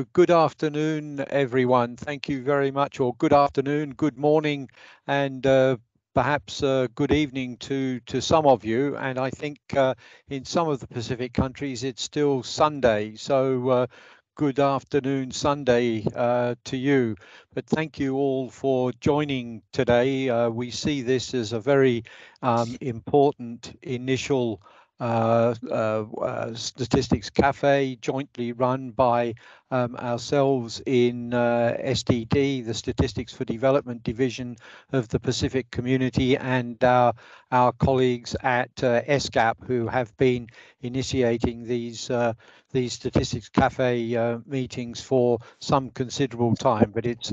good afternoon, everyone. Thank you very much, or good afternoon, good morning, and uh, perhaps uh, good evening to to some of you. And I think uh, in some of the Pacific countries, it's still Sunday. So uh, good afternoon, Sunday uh, to you. But thank you all for joining today. Uh, we see this as a very um, important initial uh, uh, uh, Statistics Cafe, jointly run by um, ourselves in uh, the Statistics for Development Division of the Pacific Community, and our, our colleagues at uh, ESCAP who have been initiating these uh, these Statistics Cafe meetings for some considerable time. But it's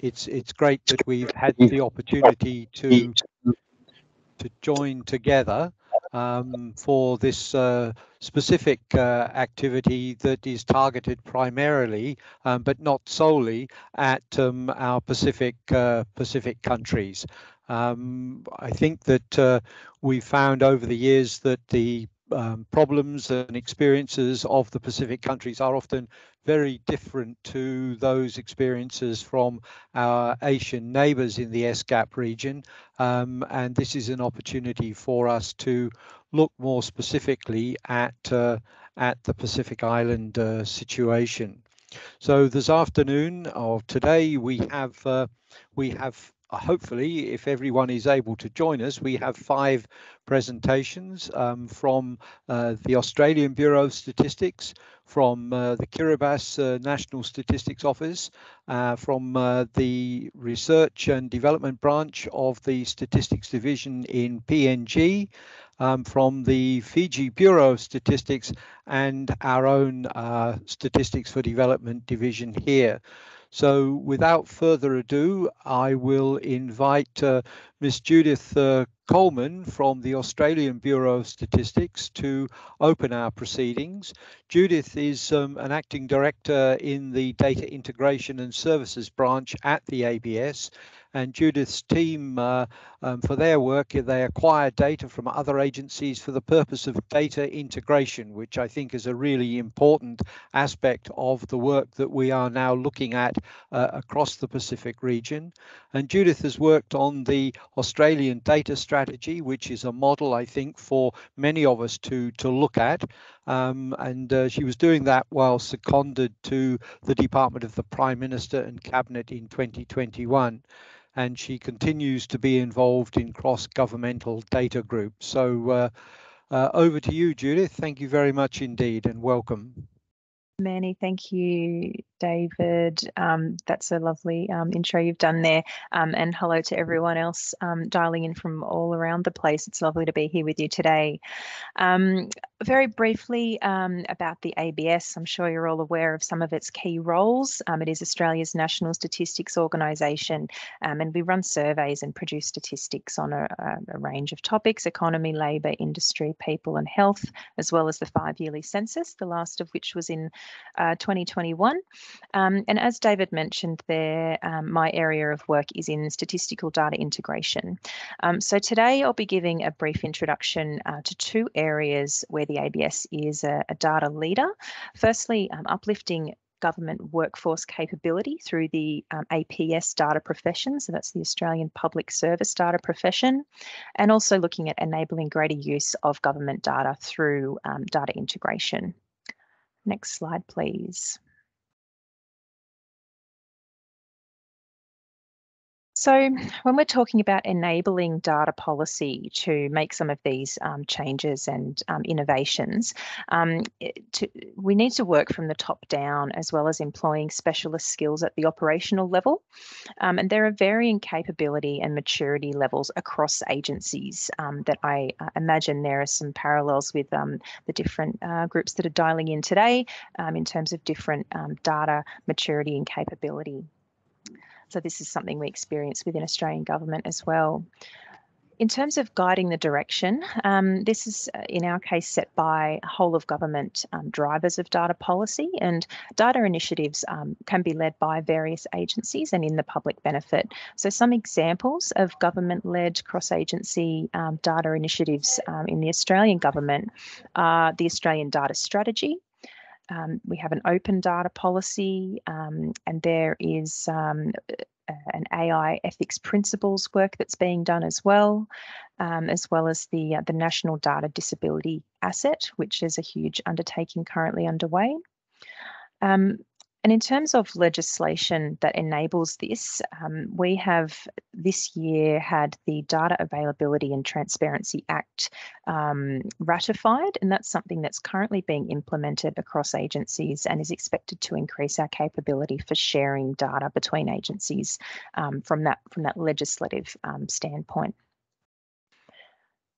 it's it's great that we've had the opportunity to to join together um, for this uh, specific uh, activity that is targeted primarily, um, but not solely, at um, our Pacific uh, Pacific countries. Um, I think that uh, we found over the years that the um, problems and experiences of the Pacific countries are often very different to those experiences from our Asian neighbours in the ESCAP region. Um, and this is an opportunity for us to look more specifically at, uh, at the Pacific Island uh, situation. So this afternoon or today we have uh, we have hopefully, if everyone is able to join us, we have five presentations um, from uh, the Australian Bureau of Statistics, from uh, the Kiribati uh, National Statistics Office, uh, from uh, the Research and Development Branch of the Statistics Division in PNG, um, from the Fiji Bureau of Statistics, and our own Statistics for Development Division here. So without further ado, I will invite uh, Miss Judith uh, Coleman from the Australian Bureau of Statistics to open our proceedings. Judith is um, an acting director in the Data Integration and Services branch at the ABS and Judith's team uh, um, for their work, they acquire data from other agencies for the purpose of data integration, which I think is a really important aspect of the work that we are now looking at uh, across the Pacific region. And Judith has worked on the Australian data strategy, which is a model, I think, for many of us to, to look at. Um, and uh, she was doing that while seconded to the Department of the Prime Minister and Cabinet in 2021 and she continues to be involved in cross-governmental data groups. So uh, uh, over to you, Judith. Thank you very much indeed and welcome. Manny, thank you, David. Um, that's a lovely um, intro you've done there. Um, and hello to everyone else um, dialing in from all around the place. It's lovely to be here with you today. Um, very briefly um, about the ABS, I'm sure you're all aware of some of its key roles. it is Australia's national statistics organisation, and we run surveys and produce statistics on a, a range of topics economy, labour, industry, people, and health, as well as the five yearly census, the last of which was in uh, 2021. Um, and as David mentioned there, um, my area of work is in statistical data integration. Um, so today I'll be giving a brief introduction uh, to two areas where the ABS is a, a data leader. Firstly, um, uplifting government workforce capability through the um, APS data profession, so that's the Australian Public Service data profession, and also looking at enabling greater use of government data through um, data integration. Next slide, please. So, when we're talking about enabling data policy to make some of these um, changes and um, innovations, um, to, we need to work from the top down as well as employing specialist skills at the operational level. Um, and there are varying capability and maturity levels across agencies um, that I uh, imagine there are some parallels with um, the different uh, groups that are dialing in today in terms of different data maturity and capability. So this is something we experience within Australian government as well. In terms of guiding the direction, um, this is uh, in our case set by whole of government um, drivers of data policy and data initiatives um, can be led by various agencies and in the public benefit. So some examples of government led cross agency um, data initiatives um, in the Australian government are the Australian Data Strategy, Um, we have an open data policy, um, and there is um, an AI ethics principles work that's being done as well, um, as well as the, uh, the National Data Disability Asset, which is a huge undertaking currently underway. Um, and in terms of legislation that enables this, um, we have this year had the Data Availability and Transparency Act um, ratified, and that's something that's currently being implemented across agencies and is expected to increase our capability for sharing data between agencies um, from that from that legislative um, standpoint.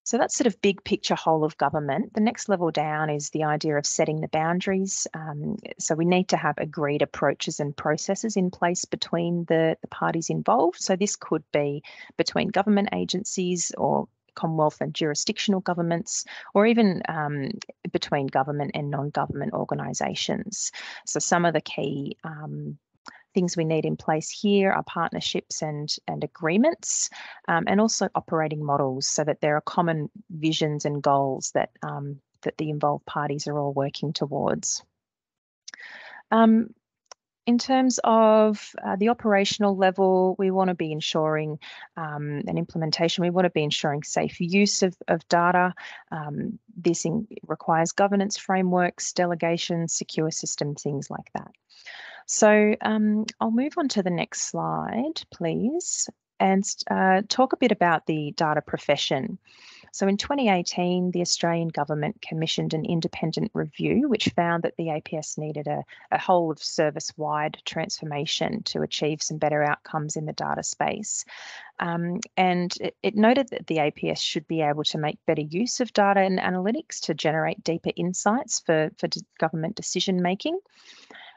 So that's sort of big picture whole of government. The next level down is the idea of setting the boundaries. Um, so we need to have agreed approaches and processes in place between the, the parties involved. So this could be between government agencies or Commonwealth and jurisdictional governments, or even um, between government and non-government organisations. So some of the key um, things we need in place here are partnerships and, and agreements, um, and also operating models so that there are common visions and goals that, um, that the involved parties are all working towards. Um, in terms of uh, the operational level, we want to be ensuring um, an implementation. We want to be ensuring safe use of, of data. Um, this in, requires governance frameworks, delegation, secure systems, things like that. So um, I'll move on to the next slide, please, and uh, talk a bit about the data profession. So in 2018, the Australian government commissioned an independent review which found that the APS needed a, a whole of service wide transformation to achieve some better outcomes in the data space. Um, and it, it, noted that the APS should be able to make better use of data and analytics to generate deeper insights for, for government decision making.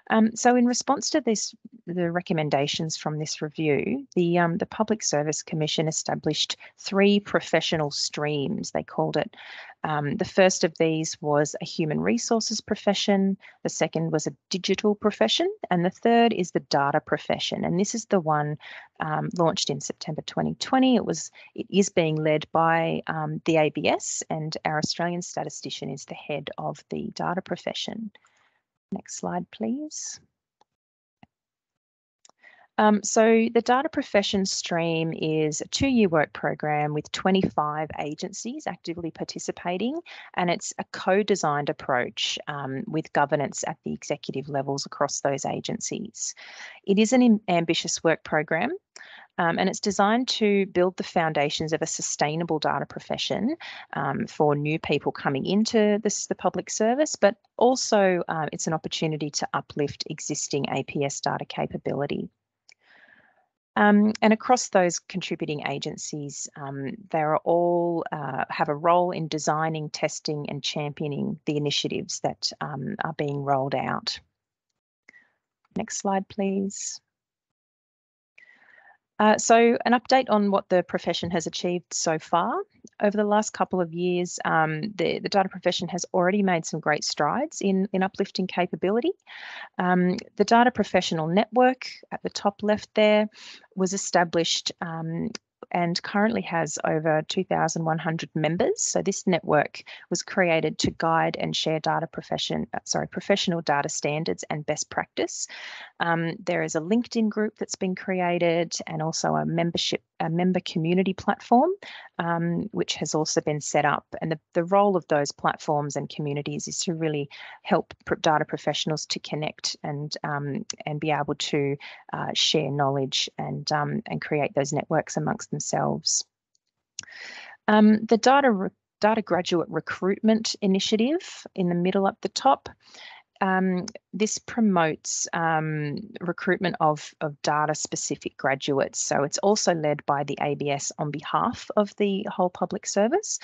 Um, so in response to this, the recommendations from this review, the, um, the Public Service Commission established three professional streams, they called it. Um, the first of these was a human resources profession, the second was a digital profession, and the third is the data profession. And this is the one um, launched in September 2020. It was it is being led by um, the ABS, and our Australian statistician is the head of the data profession. Next slide, please. Um, so the data profession stream is a two-year work program with 25 agencies actively participating, and it's a co-designed approach um, with governance at the executive levels across those agencies. It is an ambitious work program um, and it's designed to build the foundations of a sustainable data profession um, for new people coming into this, the public service, but also uh, it's an opportunity to uplift existing APS data capability. Um, and across those contributing agencies, um, they are all uh, have a role in designing, testing, and championing the initiatives that um, are being rolled out. Next slide, please. Uh, so an update on what the profession has achieved so far. Over the last couple of years, um, the, the data profession has already made some great strides in, in uplifting capability. Um, the Data Professional Network at the top left there was established um, and currently has over 2,100 members. So this network was created to guide and share data profession, uh, sorry, professional data standards and best practice. Um, there is a LinkedIn group that's been created and also a membership, a member community platform, um, which has also been set up. And the, the role of those platforms and communities is to really help data professionals to connect and um, and be able to uh, share knowledge and um, and create those networks amongst themselves. Um, the data data graduate recruitment initiative in the middle up the top um, this promotes um, recruitment of, of data specific graduates. So it's also led by the ABS on behalf of the whole public service.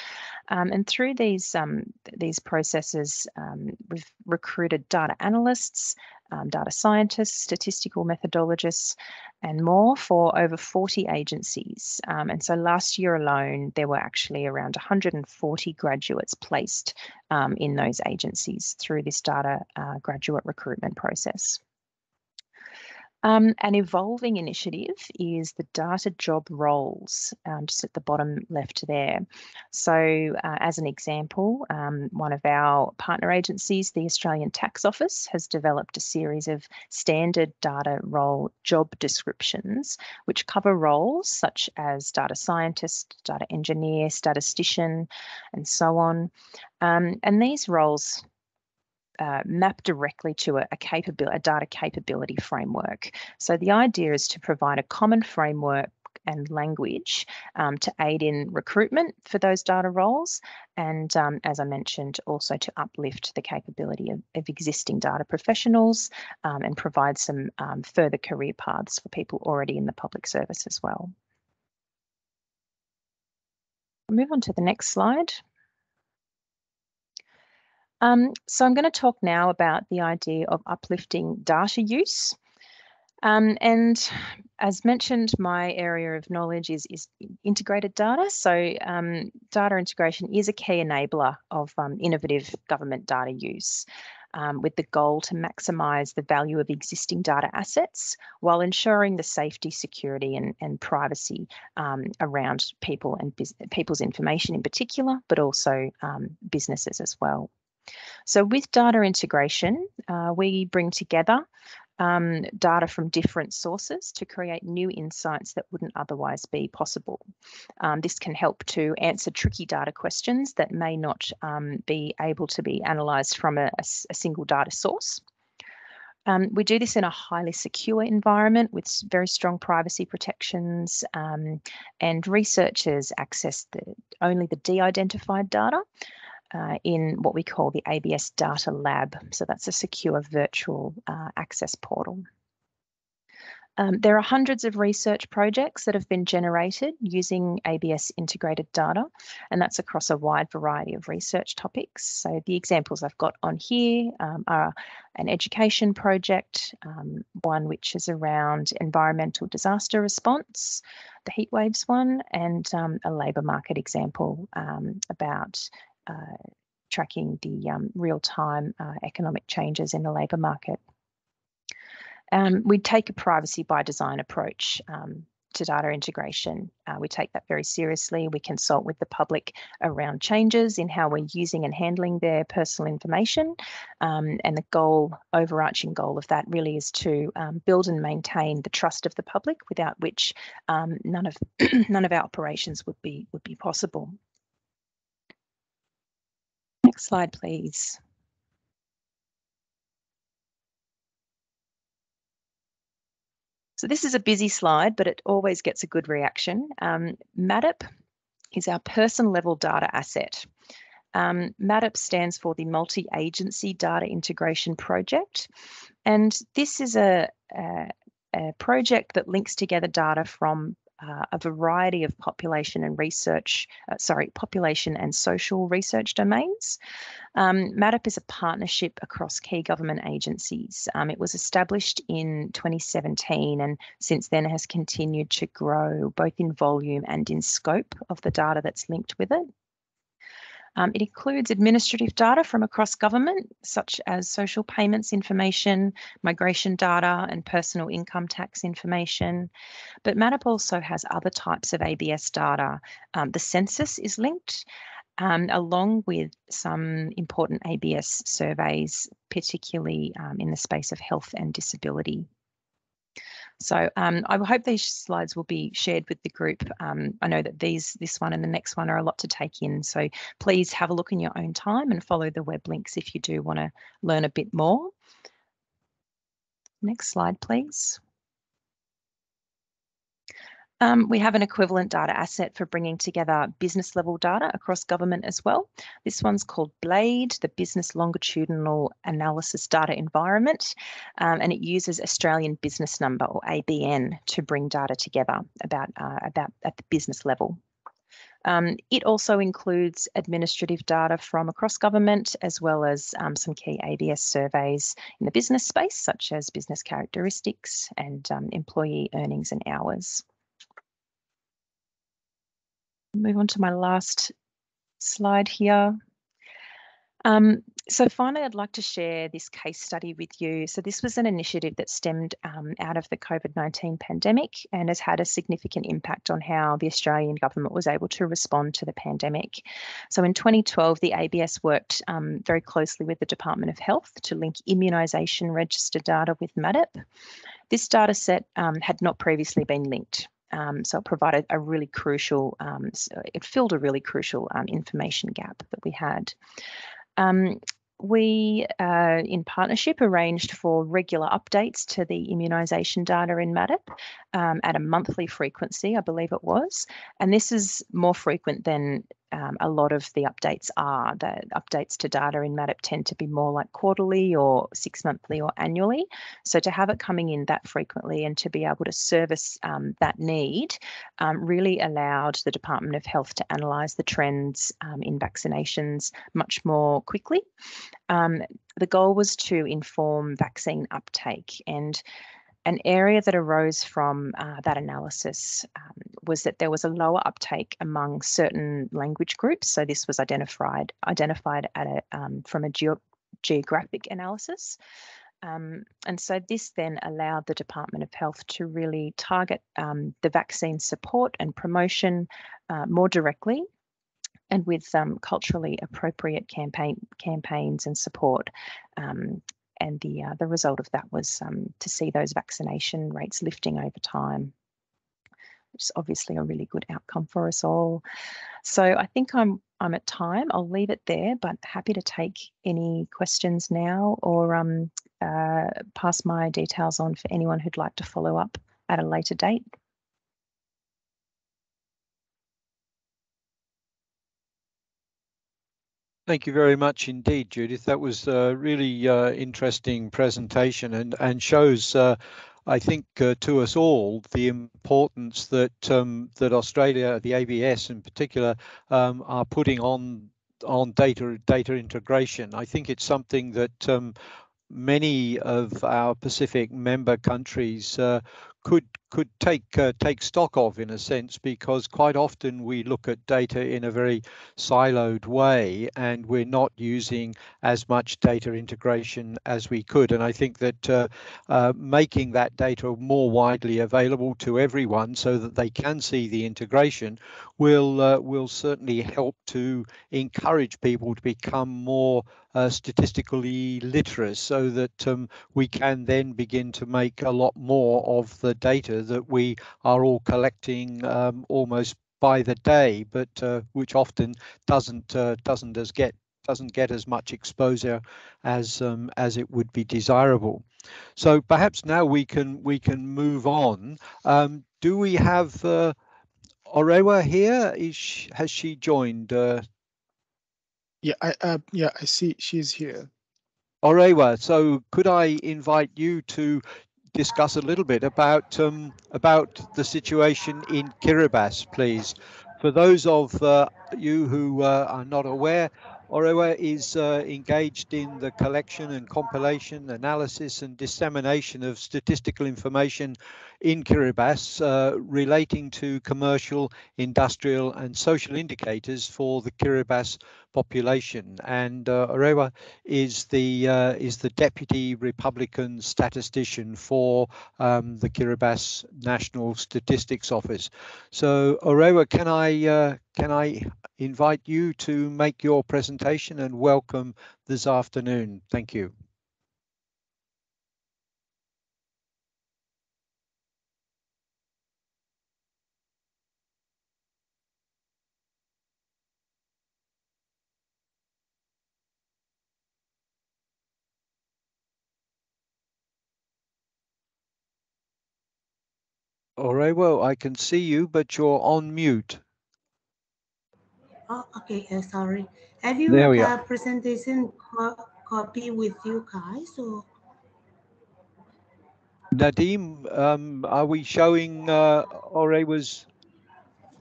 Um, and through these, um, these processes, um, we've recruited data analysts, um, data scientists, statistical methodologists, and more for over 40 agencies. Um, and so last year alone, there were actually around 140 graduates placed um, in those agencies through this data uh, graduate recruitment process. Um, an evolving initiative is the data job roles, um, just at the bottom left there. So uh, as an example, um, one of our partner agencies, the Australian Tax Office, has developed a series of standard data role job descriptions, which cover roles such as data scientist, data engineer, statistician, and so on. Um, and these roles uh, map directly to a, a capability, a data capability framework. So the idea is to provide a common framework and language um, to aid in recruitment for those data roles. And um, as I mentioned, also to uplift the capability of, of existing data professionals um, and provide some um, further career paths for people already in the public service as well. Move on to the next slide. Um, so I'm going to talk now about the idea of uplifting data use. Um, and as mentioned, my area of knowledge is, is integrated data. So um, data integration is a key enabler of um, innovative government data use. Um, with the goal to maximise the value of existing data assets while ensuring the safety, security, and, and privacy um, around people and people's information in particular, but also um, businesses as well. So with data integration, uh, we bring together um, data from different sources to create new insights that wouldn't otherwise be possible. Um, this can help to answer tricky data questions that may not um, be able to be analysed from a, a, single data source. Um, we do this in a highly secure environment with very strong privacy protections um, and researchers access the, only the de-identified data uh, in what we call the ABS Data Lab. So that's a secure virtual uh, access portal. Um, there are hundreds of research projects that have been generated using ABS integrated data, and that's across a wide variety of research topics. So the examples I've got on here um, are an education project, um, one which is around environmental disaster response, the heatwaves one, and um, a labour market example um, about tracking the um, real-time uh, economic changes in the labour market. Um, we take a privacy by design approach um, to data integration. Uh, we take that very seriously. We consult with the public around changes in how we're using and handling their personal information. Um, and the goal, overarching goal of that really is to um, build and maintain the trust of the public without which um, none of none of our operations would be would be possible. Next slide, please. So this is a busy slide, but it always gets a good reaction. Um, MADIP is our person level data asset. Um, MADIP stands for the Multi-Agency Data Integration Project. And this is a, a, a project that links together data from uh, a variety of population and research, uh, sorry, population and social research domains. Um, MADIP is a partnership across key government agencies. Um, it was established in 2017 and since then has continued to grow both in volume and in scope of the data that's linked with it. Um, it includes administrative data from across government, such as social payments information, migration data, and personal income tax information. But MADIP also has other types of ABS data. Um, the census is linked, um, along with some important ABS surveys, particularly um, in the space of health and disability. So um, I hope these slides will be shared with the group. Um, I know that these, this one and the next one are a lot to take in. So please have a look in your own time and follow the web links if you do want to learn a bit more. Next slide, please. Um, we have an equivalent data asset for bringing together business level data across government as well. This one's called BLADE, the Business Longitudinal Analysis Data Environment, um, and it uses Australian Business Number or ABN to bring data together about, uh, about at the business level. Um, it also includes administrative data from across government, as well as um, some key ABS surveys in the business space, such as business characteristics and um, employee earnings and hours move on to my last slide here. Um, so finally, I'd like to share this case study with you. So this was an initiative that stemmed um, out of the COVID-19 pandemic and has had a significant impact on how the Australian government was able to respond to the pandemic. So in 2012, the ABS worked um, very closely with the Department of Health to link immunisation register data with MADIP. This data set um, had not previously been linked. Um, so it provided a really crucial, um, it filled a really crucial um, information gap that we had. Um, we, uh, in partnership, arranged for regular updates to the immunisation data in MADIP um, at a monthly frequency, I believe it was. And this is more frequent than um, a lot of the updates are. The updates to data in MADIP tend to be more like quarterly or six monthly or annually. So to have it coming in that frequently and to be able to service um, that need um, really allowed the Department of Health to analyse the trends um, in vaccinations much more quickly. Um, the goal was to inform vaccine uptake and an area that arose from uh, that analysis um, was that there was a lower uptake among certain language groups. So this was identified identified a, um, from a geo geographic analysis. Um, and so this then allowed the Department of Health to really target um, the vaccine support and promotion uh, more directly and with um, culturally appropriate campaign campaigns and support um, and the uh, the result of that was um, to see those vaccination rates lifting over time. Which is obviously a really good outcome for us all. So i think i'm i'm at time. I'll leave it there but happy to take any questions now or um, uh, pass my details on for anyone who'd like to follow up at a later date Thank you very much indeed, Judith. That was a really uh, interesting presentation and, and shows, uh, I think, uh, to us all the importance that um, that Australia, the ABS in particular, um, are putting on on data data integration. I think it's something that um, many of our Pacific member countries uh, could could take uh, take stock of in a sense because quite often we look at data in a very siloed way and we're not using as much data integration as we could. And I think that uh, uh, making that data more widely available to everyone so that they can see the integration will uh, will certainly help to encourage people to become more uh, statistically literate so that um, we can then begin to make a lot more of the data that we are all collecting um, almost by the day, but uh, which often doesn't uh, doesn't as get doesn't get as much exposure as um, as it would be desirable. So perhaps now we can we can move on. Um, do we have uh, Orewa here? Is she, has she joined? Uh, yeah, I uh, yeah I see she's here. Orewa, so could I invite you to discuss a little bit about um, about the situation in Kiribati, please. For those of uh, you who uh, are not aware, Orewa is uh, engaged in the collection and compilation, analysis and dissemination of statistical information in Kiribati uh, relating to commercial, industrial and social indicators for the Kiribati population. And uh, Orewa is the uh, is the deputy Republican statistician for um, the Kiribati National Statistics Office. So Orewa, can I uh, can I invite you to make your presentation and welcome this afternoon? Thank you. Orewa, I can see you, but you're on mute. Oh, okay. Uh, sorry. Have you There we a presentation co copy with you guys? Or Nadim, um, are we showing uh, Orewa's?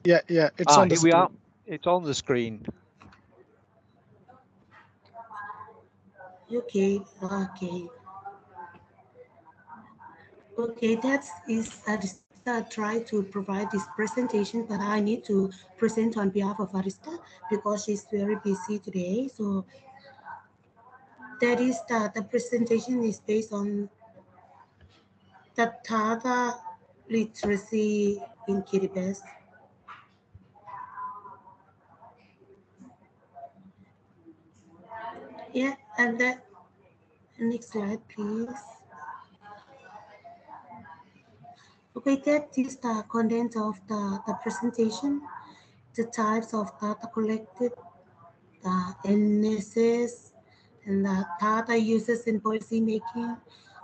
Yeah, yeah, it's ah, on the here we screen. are. It's on the screen. okay, okay, okay. That is uh, this- uh, try to provide this presentation, but I need to present on behalf of Arista because she's very busy today. So that is that the presentation is based on the data literacy in Kiribati. Yeah, and that next slide, please. Okay, that is the content of the, the presentation, the types of data collected, the NSS, and the data uses in policy making,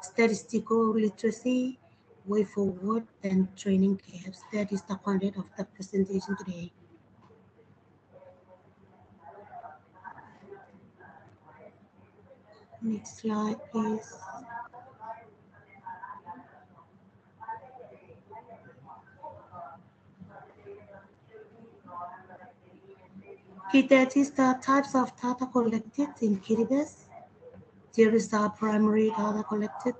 statistical literacy, way forward, and training gaps. That is the content of the presentation today. Next slide, please. Is the types of data collected in Kiribati. There is the primary data collected,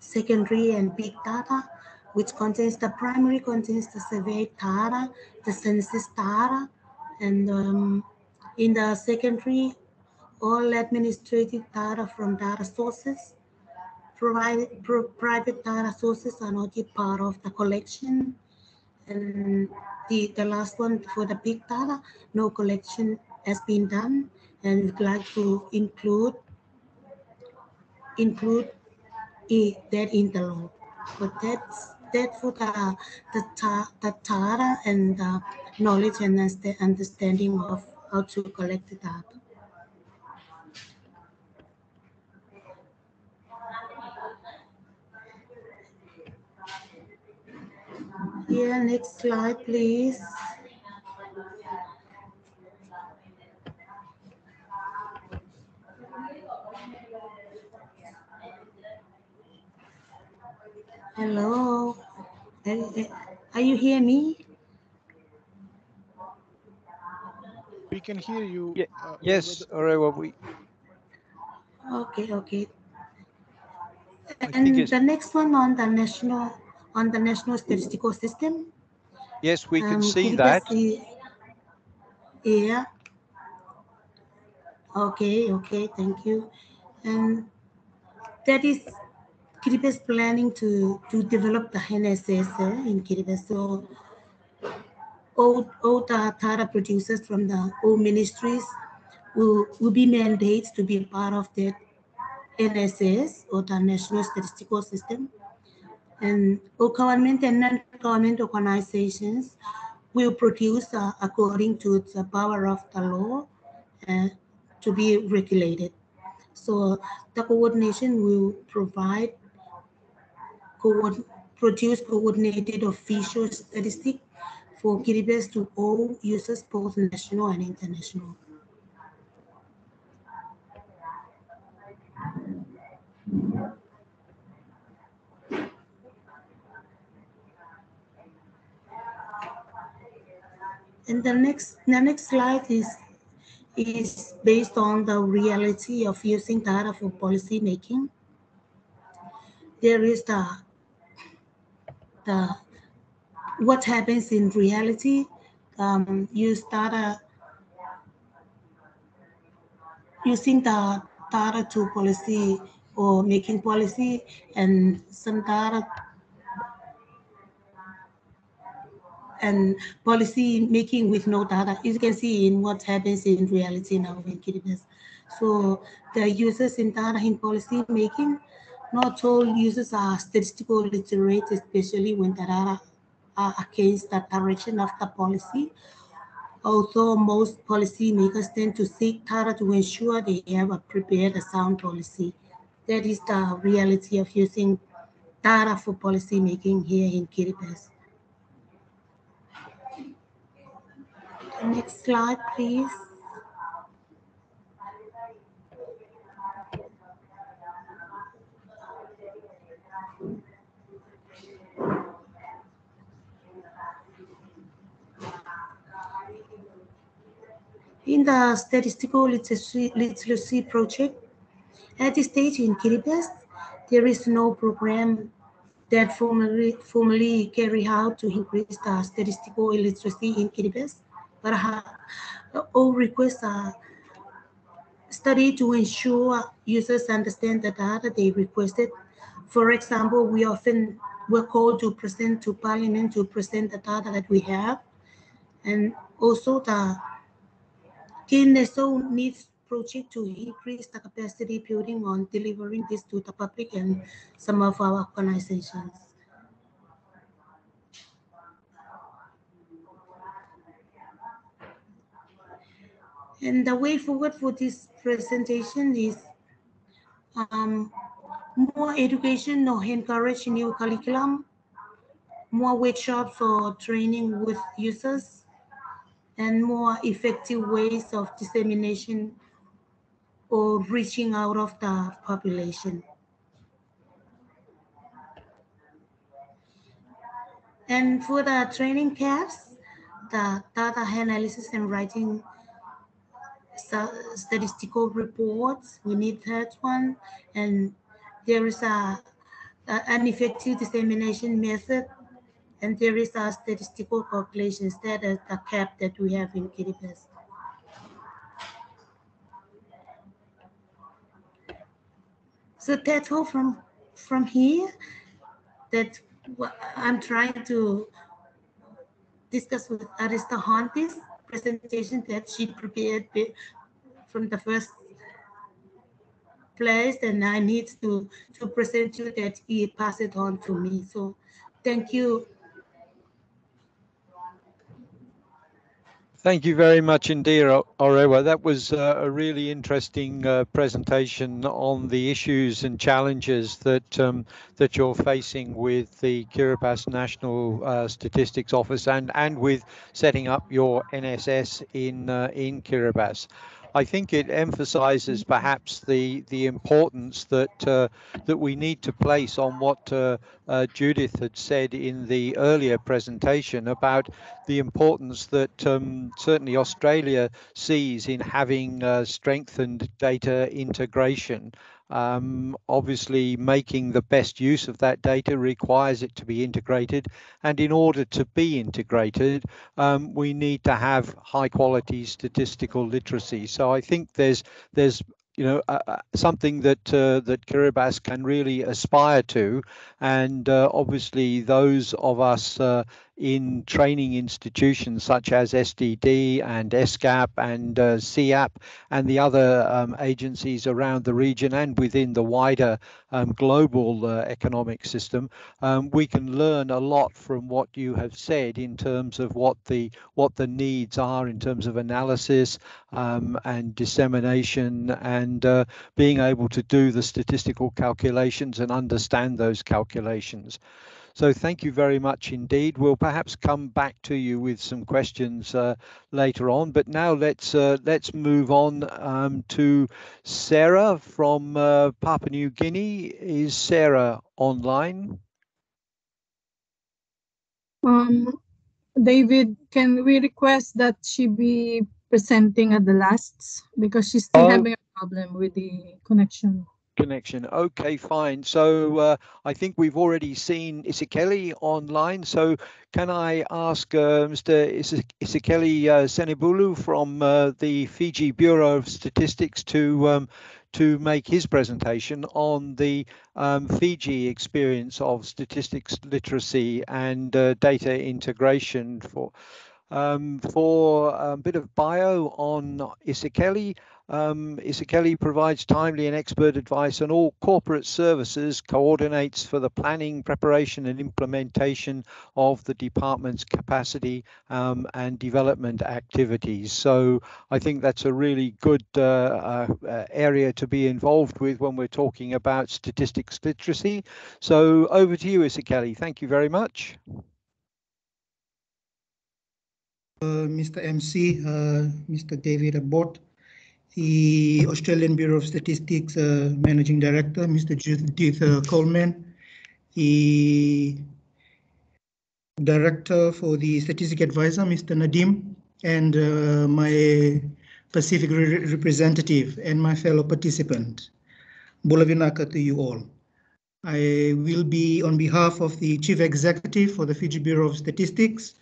secondary and big data, which contains the primary contains the survey data, the census data, and um, in the secondary, all administrative data from data sources. Pro, private data sources are not part of the collection. And the, the last one for the big data, no collection has been done. And we'd like to include include it, that in the law. But that's that for the the, the data and the knowledge and the understanding of how to collect the data. Yeah, next slide, please. Hello, are you hear me? We can hear you. Yeah. Uh, yes, all right, well, we... Okay, okay. And the next one on the national on the national statistical system. Yes, we can um, see that. See, yeah. Okay, okay, thank you. And that is Kiribati planning to, to develop the NSS in Kiribati. So all, all the data producers from the all ministries will, will be mandated to be part of the NSS or the National Statistical System. And all government and non-government organizations will produce uh, according to the power of the law uh, to be regulated. So the coordination will provide co produce coordinated official statistics for Kiribati to all users, both national and international. And the next, the next slide is is based on the reality of using data for policy making. There is the the what happens in reality. Um, use data using the data to policy or making policy and some data and policy making with no data. You can see in what happens in reality now in Kiribati. So the users in data in policy making, not all users are statistical literate, especially when data are against the direction of the policy. Although most policy makers tend to seek data to ensure they have a prepared a sound policy. That is the reality of using data for policy making here in Kiribati. Next slide, please. In the statistical literacy, literacy project, at this stage in Kiribati, there is no program that formally, formally carry out to increase the statistical literacy in Kiribati but all requests are studied to ensure users understand the data they requested. For example, we often were called to present to Parliament to present the data that we have. And also the KNSO needs project to increase the capacity building on delivering this to the public and some of our organizations. And the way forward for this presentation is um, more education or encourage new curriculum, more workshops or training with users, and more effective ways of dissemination or reaching out of the population. And for the training caps, the data analysis and writing statistical reports, we need that one. And there is a, a, an effective dissemination method and there is a statistical calculations that is the cap that we have in Kiribati. So that's all from from here that I'm trying to discuss with Arista Hontis presentation that she prepared from the first place and I need to, to present you that he passed it on to me. So thank you Thank you very much indeed, Orewa. That was uh, a really interesting uh, presentation on the issues and challenges that um, that you're facing with the Kiribati National uh, Statistics Office and and with setting up your NSS in uh, in Kiribati. I think it emphasizes perhaps the the importance that uh, that we need to place on what uh, uh, Judith had said in the earlier presentation about the importance that um, certainly Australia sees in having uh, strengthened data integration um, obviously, making the best use of that data requires it to be integrated. And in order to be integrated, um, we need to have high quality statistical literacy. So I think there's there's you know, uh, uh, something that uh, that Kiribati can really aspire to, and uh, obviously those of us uh, in training institutions such as SDD and ESCAP and uh, SIAP and the other um, agencies around the region and within the wider um, global uh, economic system, um, we can learn a lot from what you have said in terms of what the what the needs are in terms of analysis um, and dissemination and uh, being able to do the statistical calculations and understand those calculations. So thank you very much indeed. We'll perhaps come back to you with some questions uh, later on, but now let's uh, let's move on um, to Sarah from uh, Papua New Guinea. Is Sarah online? Um, David, can we request that she be presenting at the last because she's still oh. having a problem with the connection? Connection. Okay, fine. So uh, I think we've already seen Isikeli online. So can I ask uh, Mr. Isikeli uh, Senebulu from uh, the Fiji Bureau of Statistics to um, to make his presentation on the um, Fiji experience of statistics literacy and uh, data integration for um, for a bit of bio on Isikeli. Um, Isikeli provides timely and expert advice on all corporate services, coordinates for the planning, preparation and implementation of the department's capacity um, and development activities. So I think that's a really good uh, uh, area to be involved with when we're talking about statistics literacy. So over to you, Isikeli. Thank you very much. Mr. MC, Mr. David Abbott, the Australian Bureau of Statistics uh, Managing Director, Mr. Judith uh, Coleman, the Director for the Statistic Advisor, Mr. Nadim, and uh, my Pacific re representative and my fellow participant. Bulavinaka to you all. I will be on behalf of the Chief Executive for the Fiji Bureau of Statistics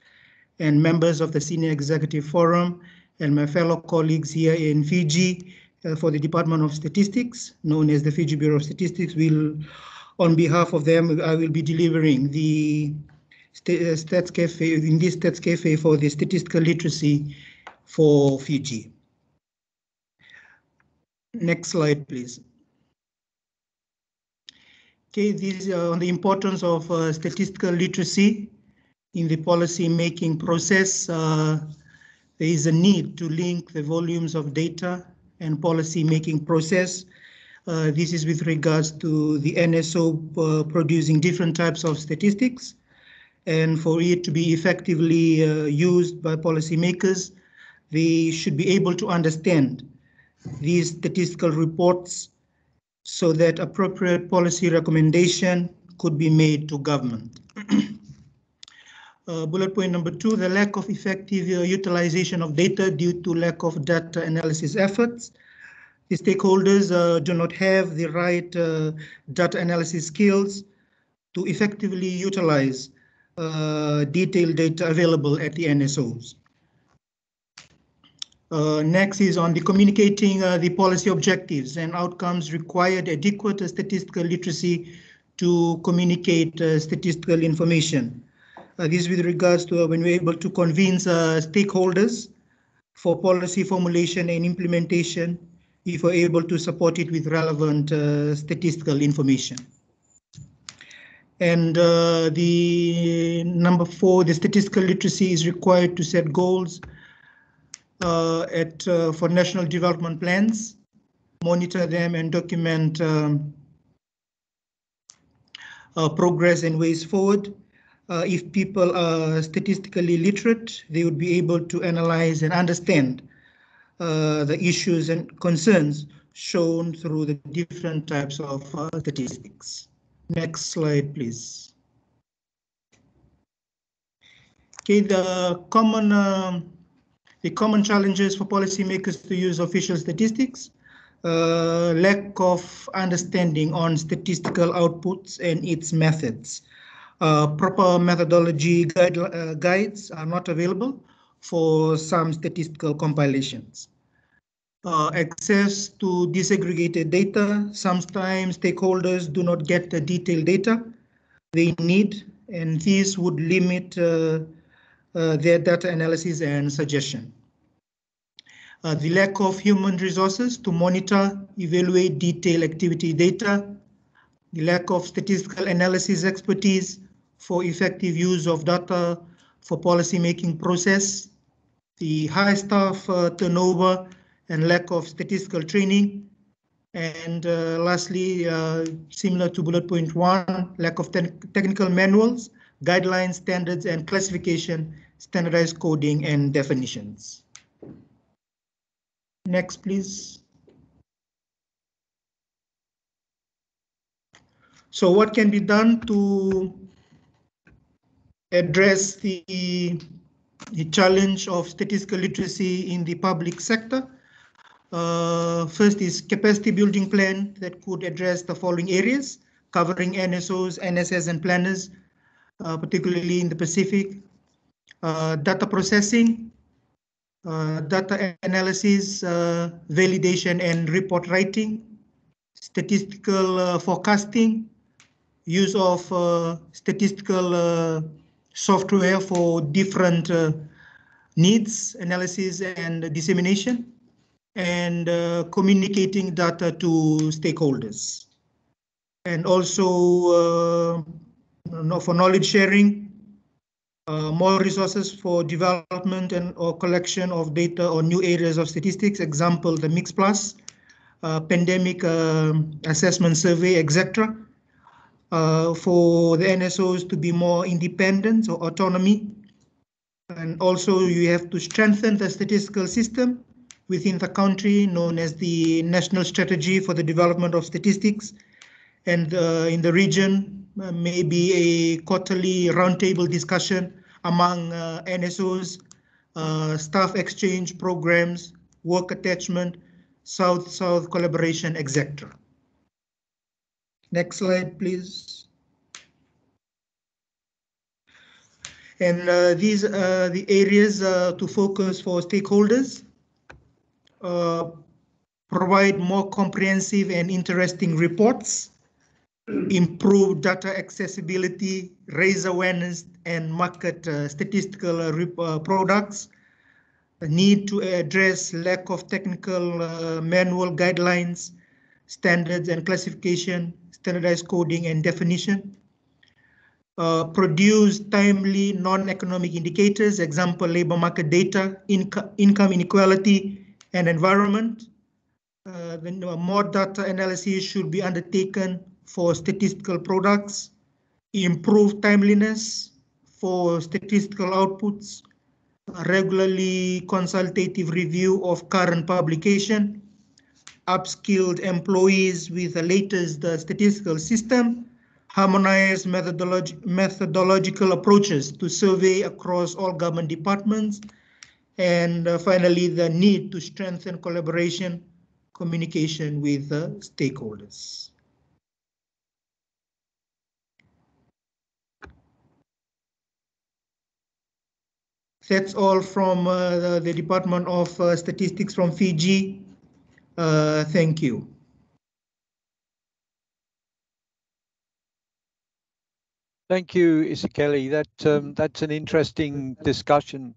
and members of the Senior Executive Forum and my fellow colleagues here in Fiji uh, for the Department of Statistics, known as the Fiji Bureau of Statistics, will, on behalf of them, I will be delivering the uh, Stats Cafe, in this Stats Cafe for the statistical literacy for Fiji. Next slide, please. Okay, these are on the importance of uh, statistical literacy in the policy making process. Uh, there is a need to link the volumes of data and policy making process. Uh, this is with regards to the NSO uh, producing different types of statistics and for it to be effectively uh, used by policymakers, they should be able to understand these statistical reports so that appropriate policy recommendation could be made to government. uh, bullet point number two, the lack of effective uh, utilization of data due to lack of data analysis efforts. The stakeholders uh, do not have the right uh, data analysis skills to effectively utilize uh, detailed data available at the NSOs. Uh, next is on the communicating the policy objectives and outcomes required adequate statistical literacy to communicate statistical information. Uh, this with regards to when we're able to convince uh, stakeholders for policy formulation and implementation if we're able to support it with relevant statistical information. And uh, the number four, the statistical literacy is required to set goals uh, at uh, for national development plans, monitor them and document um, uh, progress and ways forward. Uh, if people are statistically literate, they would be able to analyze and understand uh, the issues and concerns shown through the different types of statistics. Next slide, please. Okay, the common uh, the common challenges for policymakers to use official statistics, uh, lack of understanding on statistical outputs and its methods. Uh, proper methodology guide, uh, guides are not available for some statistical compilations uh, access to disaggregated data. Sometimes stakeholders do not get the detailed data they need, and this would limit uh, uh, their data analysis and suggestion. Uh, the lack of human resources to monitor, evaluate detailed activity data, the lack of statistical analysis expertise for effective use of data for policy making process, the high staff uh, turnover and lack of statistical training. And uh, lastly, uh, similar to bullet point one, lack of te technical manuals, guidelines, standards, and classification, standardized coding and definitions. Next, please. So what can be done to address the, the challenge of statistical literacy in the public sector? Uh, first is capacity building plan that could address the following areas, covering NSOs, NSS, and planners, uh, particularly in the Pacific. Uh, data processing, uh, data analysis, uh, validation, and report writing, statistical uh, forecasting, use of statistical software for different needs, analysis, and dissemination and uh, communicating data to stakeholders. And also uh, for knowledge sharing, uh, more resources for development and or collection of data or new areas of statistics, example, the MICS Plus, uh, pandemic uh, assessment survey, etc. Uh, for the NSOs to be more independent or autonomy. And also you have to strengthen the statistical system within the country known as the National Strategy for the Development of Statistics. And uh, in the region, uh, maybe a quarterly roundtable discussion among uh, NSOs, uh, staff exchange programs, work attachment, South-South collaboration, etc. Next slide, please. And uh, these are the areas uh, to focus for stakeholders. Uh, provide more comprehensive and interesting reports, improve data accessibility, raise awareness, and market uh, statistical uh, uh products, need to address lack of technical uh, manual guidelines, standards and classification, standardized coding and definition, uh, produce timely non-economic indicators, example, labor market data, inco income inequality, and environment. Uh, then more data analysis should be undertaken for statistical products, improve timeliness for statistical outputs, regularly consultative review of current publication, upskilled employees with the latest uh, statistical system, harmonize methodologi methodological approaches to survey across all government departments, and uh, finally, the need to strengthen collaboration, communication with uh, stakeholders. That's all from uh, the, the, Department of uh, Statistics from Fiji. Uh, thank you. Thank you, Isekeli. That um, that's an interesting discussion.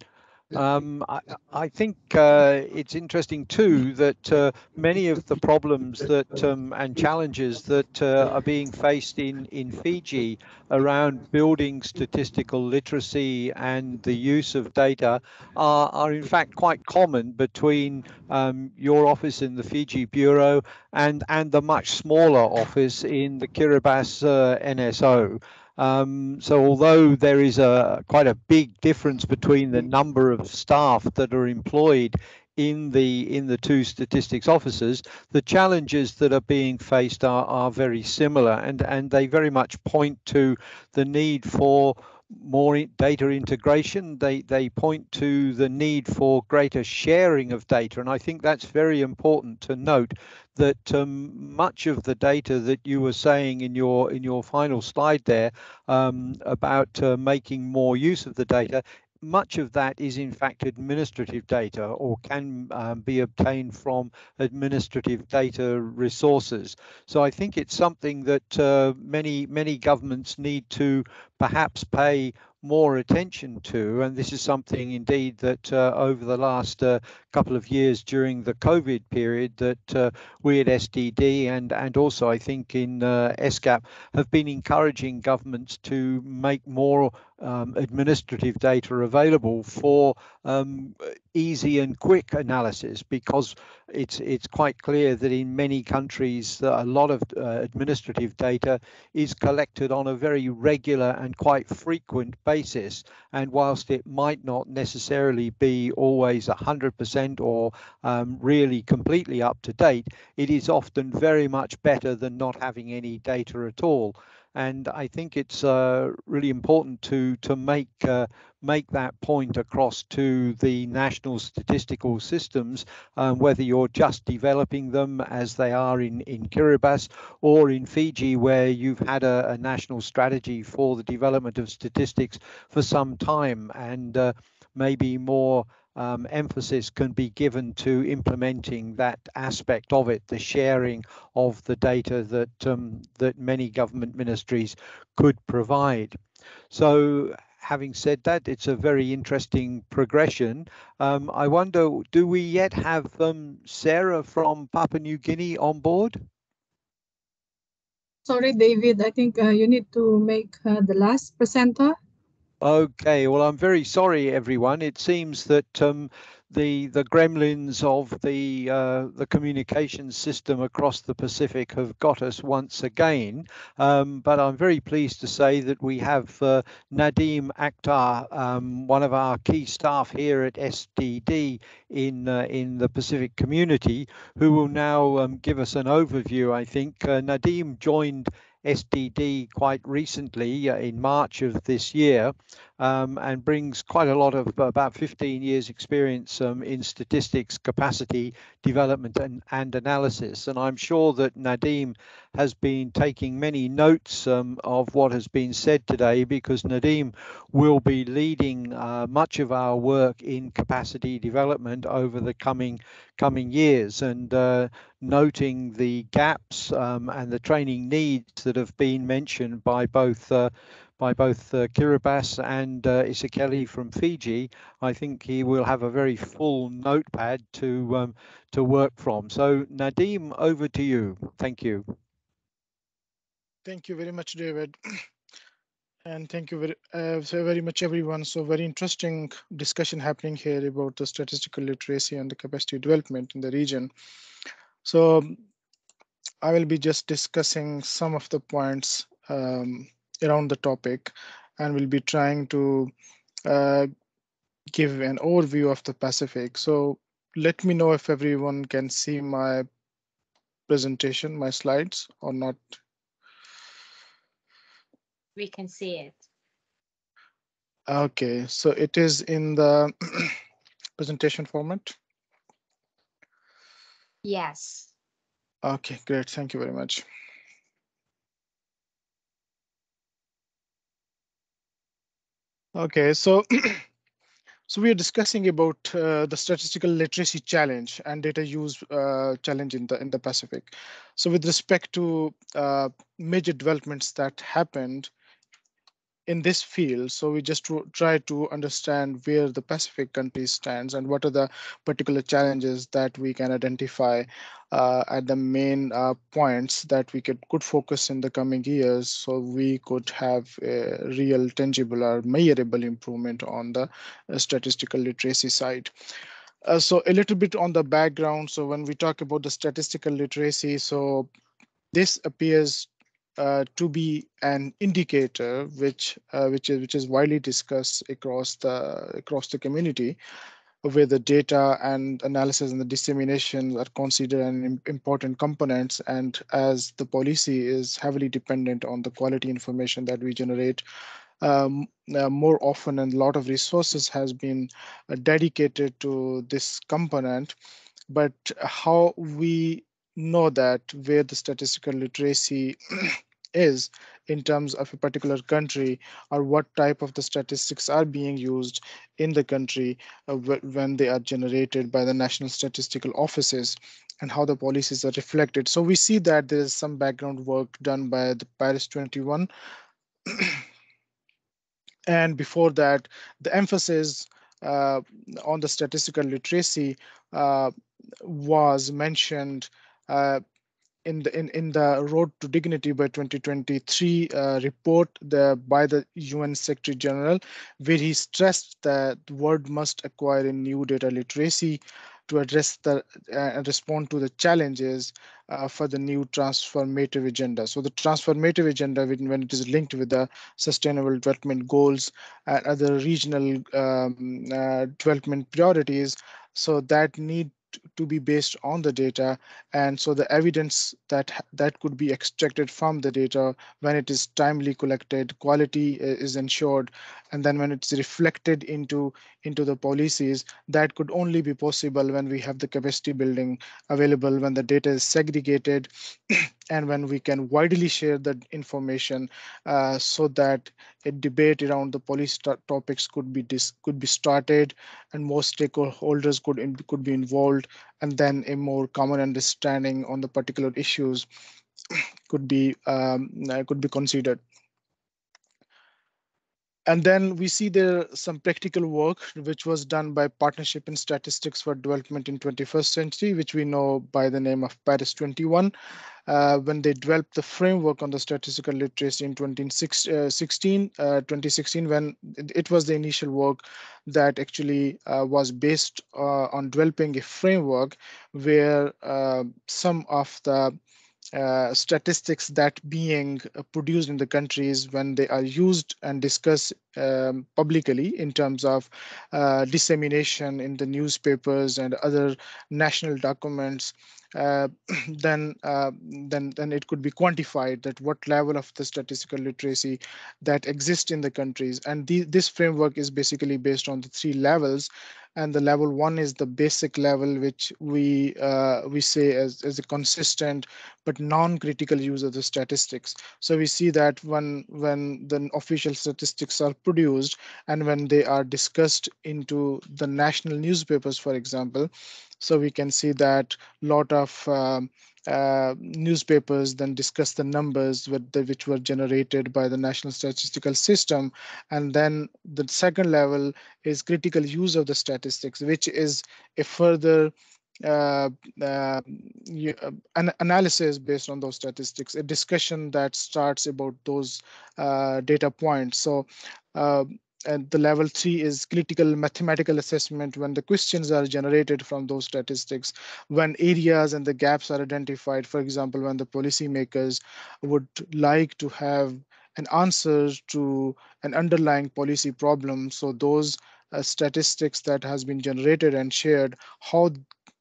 Um, I, I, think uh, it's interesting too that uh, many of the problems that um, and challenges that uh, are being faced in in Fiji around building statistical literacy and the use of data are, are in fact quite common between um, your office in the Fiji Bureau and and the much smaller office in the Kiribati uh, NSO. Um, so although there is a quite a big difference between the number of staff that are employed in the in the two statistics offices, the challenges that are being faced are, are very similar and, and they very much point to the need for more data integration. They they point to the need for greater sharing of data, and I think that's very important to note that um, much of the data that you were saying in your in your final slide there um, about uh, making more use of the data much of that is in fact administrative data or can um, be obtained from administrative data resources. So I think it's something that uh, many many governments need to perhaps pay more attention to. And this is something indeed that uh, over the last uh, couple of years during the COVID period that uh, we at SDD and, and also I think in uh, ESCAP have been encouraging governments to make more um, administrative data available for um, easy and quick analysis because it's it's quite clear that in many countries a lot of uh, administrative data is collected on a very regular and quite frequent basis and whilst it might not necessarily be always 100% or um, really completely up to date it is often very much better than not having any data at all. And I think it's uh, really important to to make uh, make that point across to the national statistical systems, um, whether you're just developing them as they are in in Kiribati or in Fiji, where you've had a, a national strategy for the development of statistics for some time, and uh, maybe more um, emphasis can be given to implementing that aspect of it, the sharing of the data that um, that many government ministries could provide. So having said that, it's a very interesting progression. Um, I wonder, do we yet have um, Sarah from Papua New Guinea on board? Sorry, David, I think uh, you need to make uh, the last presenter. Okay, well, I'm very sorry, everyone. It seems that um, the the gremlins of the uh, the communication system across the Pacific have got us once again. Um, but I'm very pleased to say that we have uh, Nadim Akhtar, um, one of our key staff here at SDD in uh, in the Pacific community, who will now um, give us an overview. I think uh, Nadim joined SDD quite recently uh, in March of this year um, and brings quite a lot of about 15 years experience um, in statistics capacity development and, and analysis. And I'm sure that Nadim has been taking many notes um, of what has been said today because Nadim will be leading uh, much of our work in capacity development over the coming coming years and uh, noting the gaps um, and the training needs that have been mentioned by both uh, by both uh, Kiribati and uh, Isekeli from Fiji, I think he will have a very full notepad to um, to work from. So Nadim, over to you. Thank you. Thank you very much, David. And thank you very, uh, very much, everyone. So very interesting discussion happening here about the statistical literacy and the capacity development in the region. So I will be just discussing some of the points um, around the topic and we'll be trying to uh, give an overview of the Pacific. So let me know if everyone can see my presentation, my slides or not. We can see it. Okay, so it is in the presentation format. Yes. Okay, great. Thank you very much. Okay, so so we are discussing about uh, the statistical literacy challenge and data use uh, challenge in the in the Pacific. So with respect to uh, major developments that happened in this field. So we just try to understand where the Pacific countries stands and what are the particular challenges that we can identify uh, at the main uh, points that we could, could focus in the coming years so we could have a real tangible or measurable improvement on the uh, statistical literacy side. Uh, so a little bit on the background. So when we talk about the statistical literacy, so this appears uh, to be an indicator which uh, which is which is widely discussed across the across the community where the data and analysis and the dissemination are considered an important components and as the policy is heavily dependent on the quality information that we generate um, uh, more often and a lot of resources has been uh, dedicated to this component. But how we know that where the statistical literacy is in terms of a particular country or what type of the statistics are being used in the country uh, when they are generated by the national statistical offices and how the policies are reflected. So we see that there is some background work done by the Paris 21. and before that, the emphasis uh, on the statistical literacy uh, was mentioned uh, in the in, in the road to dignity by 2023 uh, report the by the un secretary general where he stressed that the world must acquire a new data literacy to address the uh, respond to the challenges uh, for the new transformative agenda. So the transformative agenda, when, when it is linked with the sustainable development goals and other regional um, uh, development priorities, so that need to be based on the data. And so the evidence that that could be extracted from the data when it is timely collected quality is ensured and then when it's reflected into into the policies that could only be possible when we have the capacity building available when the data is segregated and when we can widely share that information uh, so that a debate around the policy topics could be dis could be started and more stakeholders could in, could be involved and then a more common understanding on the particular issues could be um, uh, could be considered and then we see there some practical work which was done by Partnership in Statistics for Development in 21st Century, which we know by the name of Paris 21, uh, when they developed the framework on the statistical literacy in 2016, uh, 2016 when it was the initial work that actually uh, was based uh, on developing a framework where uh, some of the uh, statistics that being uh, produced in the countries when they are used and discussed um, publicly in terms of uh, dissemination in the newspapers and other national documents, uh, then uh, then then it could be quantified that what level of the statistical literacy that exists in the countries. And the, this framework is basically based on the three levels. And the level one is the basic level which we uh, we say as, as a consistent but non-critical use of the statistics. So we see that when when the official statistics are produced and when they are discussed into the national newspapers for example so we can see that a lot of um, uh, newspapers then discuss the numbers the, which were generated by the National Statistical System. And then the second level is critical use of the statistics, which is a further uh, uh, an analysis based on those statistics, a discussion that starts about those uh, data points. So uh, and the level three is critical mathematical assessment when the questions are generated from those statistics, when areas and the gaps are identified, for example, when the policymakers would like to have an answer to an underlying policy problem. So those uh, statistics that has been generated and shared, how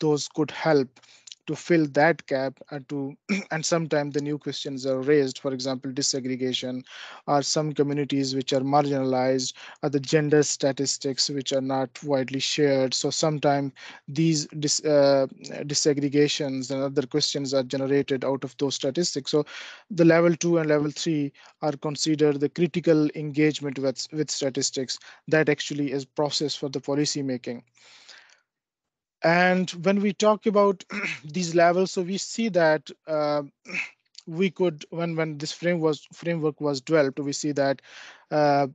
those could help to fill that gap and to and sometimes the new questions are raised for example disaggregation or some communities which are marginalized or the gender statistics which are not widely shared. So sometimes these dis, uh, disaggregations and other questions are generated out of those statistics. So the level two and level three are considered the critical engagement with with statistics that actually is process for the policy making and when we talk about these levels, so we see that uh, we could, when when this frame was framework was developed, we see that uh,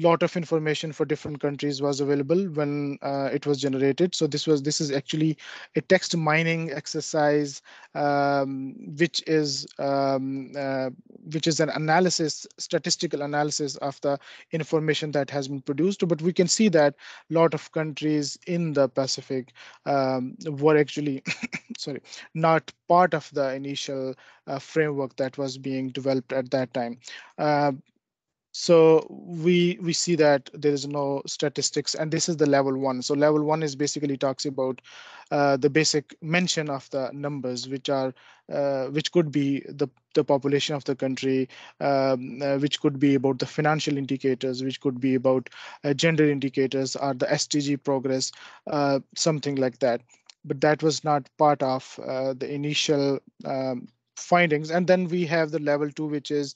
lot of information for different countries was available when uh, it was generated. So this was this is actually a text mining exercise, um, which is um, uh, which is an analysis, statistical analysis of the information that has been produced. But we can see that a lot of countries in the Pacific um, were actually, sorry, not part of the initial uh, framework that was being developed at that time. Uh, so we we see that there is no statistics and this is the level one. So level one is basically talks about uh, the basic mention of the numbers which are uh, which could be the the population of the country um, uh, which could be about the financial indicators which could be about uh, gender indicators or the sdg progress uh, something like that. But that was not part of uh, the initial um, findings. And then we have the level two which is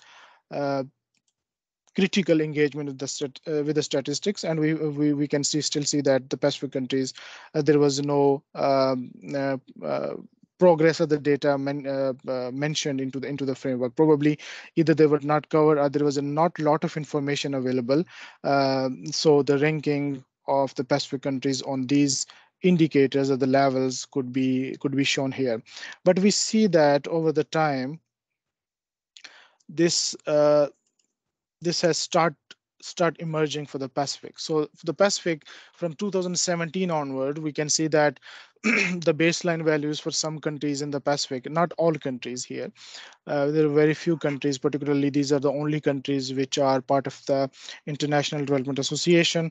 critical engagement with the stat, uh, with the statistics, and we we we can see still see that the Pacific countries uh, there was no um, uh, uh progress of the data men, uh, uh, mentioned into the into the framework. Probably either they were not covered or there was a not lot of information available. Um, so the ranking of the Pacific countries on these indicators of the levels could be could be shown here. But we see that over the time, this uh, this has start start emerging for the Pacific. So for the Pacific from 2017 onward, we can see that the baseline values for some countries in the Pacific, not all countries here. Uh, there are very few countries, particularly these are the only countries which are part of the International Development Association.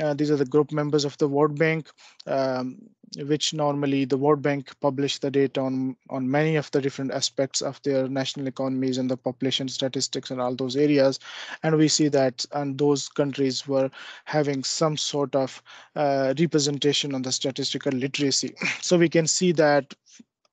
Uh, these are the group members of the World Bank, um, which normally the World Bank publish the data on, on many of the different aspects of their national economies and the population statistics and all those areas. And we see that and those countries were having some sort of uh, representation on the statistical literacy. So we can see that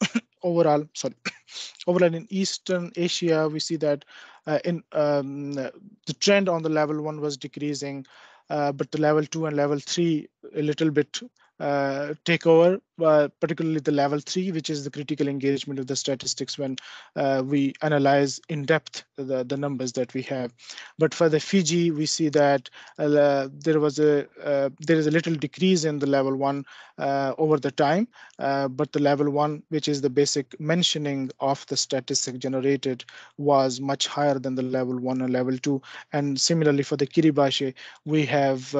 overall, sorry, overall in Eastern Asia, we see that uh, in um, the trend on the level one was decreasing, uh, but the level two and level three a little bit uh, take over, uh, particularly the level three, which is the critical engagement of the statistics when uh, we analyze in depth the, the numbers that we have. But for the Fiji, we see that uh, there was a uh, there is a little decrease in the level one uh, over the time, but the level one, which is the basic mentioning of the statistic generated, was much higher than the level one and level two. And similarly for the Kiribati, we have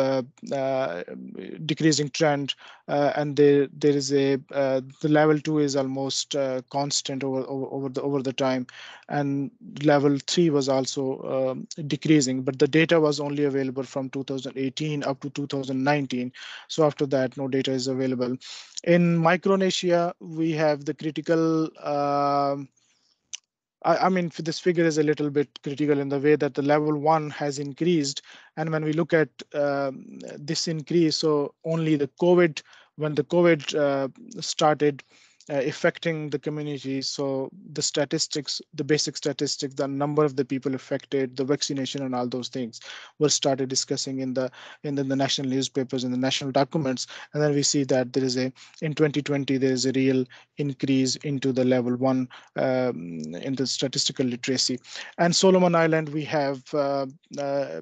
decreasing trend uh, and there there is a uh, the level two is almost uh, constant over, over over the over the time, and level three was also um, decreasing. But the data was only available from 2018 up to 2019. So after that, no data is available. In Micronesia, we have the critical. Um, I, I mean, this figure is a little bit critical in the way that the level one has increased. And when we look at um, this increase, so only the COVID, when the COVID uh, started, uh, affecting the community. So the statistics, the basic statistics, the number of the people affected, the vaccination, and all those things were started discussing in the in the, the national newspapers and the national documents. And then we see that there is a in 2020 there is a real increase into the level one um, in the statistical literacy. And Solomon Island we have uh, uh,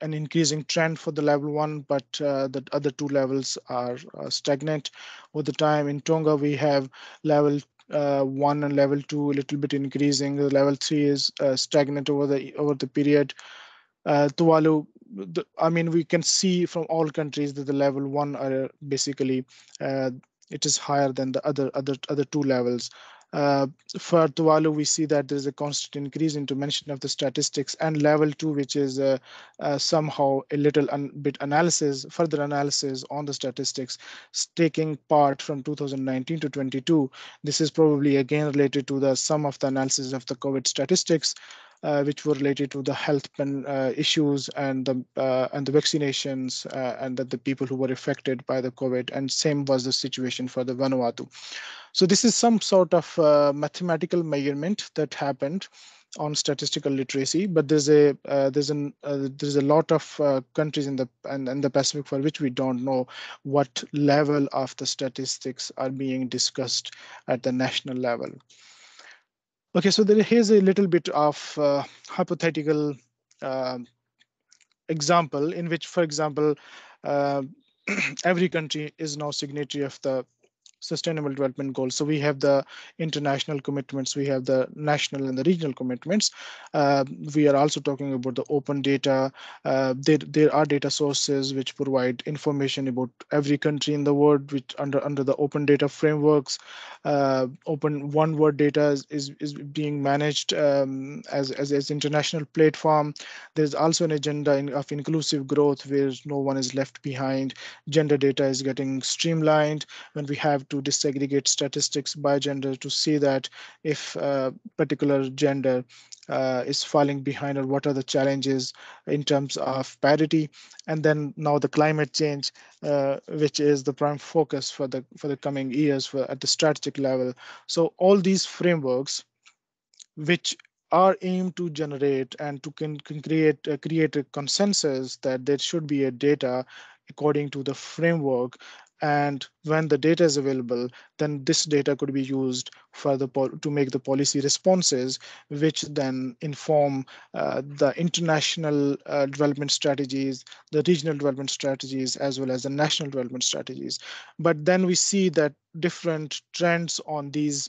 an increasing trend for the level one, but uh, the other two levels are stagnant over the time. In Tonga we have level uh, one and level two a little bit increasing. The level three is uh, stagnant over the over the period. Uh, Tuvalu, the, I mean, we can see from all countries that the level one are basically uh, it is higher than the other other other two levels. Uh, for Tuvalu, we see that there is a constant increase in dimension of the statistics and level two, which is uh, uh, somehow a little bit analysis, further analysis on the statistics taking part from 2019 to 22. This is probably again related to the sum of the analysis of the COVID statistics which were related to the health uh, issues and the uh, and the vaccinations uh, and the, the people who were affected by the COVID. And same was the situation for the Vanuatu. So this is some sort of uh, mathematical measurement that happened on statistical literacy, but there's a uh, there's an uh, there's a lot of uh, countries in the and in the Pacific for which we don't know what level of the statistics are being discussed at the national level. Okay, so there, here's a little bit of uh, hypothetical uh, example in which, for example, uh, every country is now signatory of the sustainable development goals. So we have the international commitments, we have the national and the regional commitments. Uh, we are also talking about the open data. Uh, there, there are data sources which provide information about every country in the world, which under under the open data frameworks. Uh, open one word data is, is, is being managed um, as, as, as international platform. There's also an agenda in, of inclusive growth where no one is left behind. Gender data is getting streamlined when we have to disaggregate statistics by gender to see that if a particular gender uh, is falling behind or what are the challenges in terms of parity. And then now the climate change uh, which is the prime focus for the for the coming years for at the strategic level. So all these frameworks which are aimed to generate and to can, can create uh, create a consensus that there should be a data according to the framework and when the data is available, then this data could be used for the to make the policy responses, which then inform uh, the international uh, development strategies, the regional development strategies, as well as the national development strategies. But then we see that different trends on these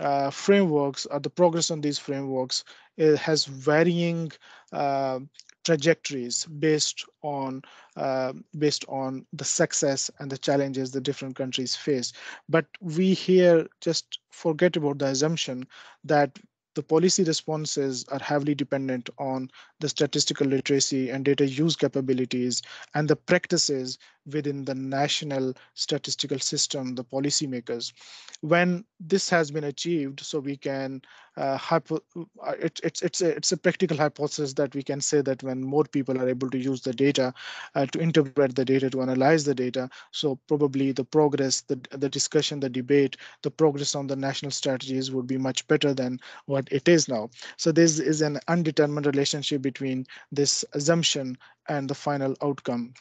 uh, frameworks or the progress on these frameworks has varying uh, trajectories based on uh, based on the success and the challenges the different countries face. But we here just forget about the assumption that the policy responses are heavily dependent on the statistical literacy and data use capabilities and the practices within the national statistical system, the policymakers. When this has been achieved, so we can uh, hypo uh, it, it's it's a, it's a practical hypothesis that we can say that when more people are able to use the data uh, to interpret the data to analyze the data, so probably the progress, the the discussion, the debate, the progress on the national strategies would be much better than what it is now. So this is an undetermined relationship between this assumption and the final outcome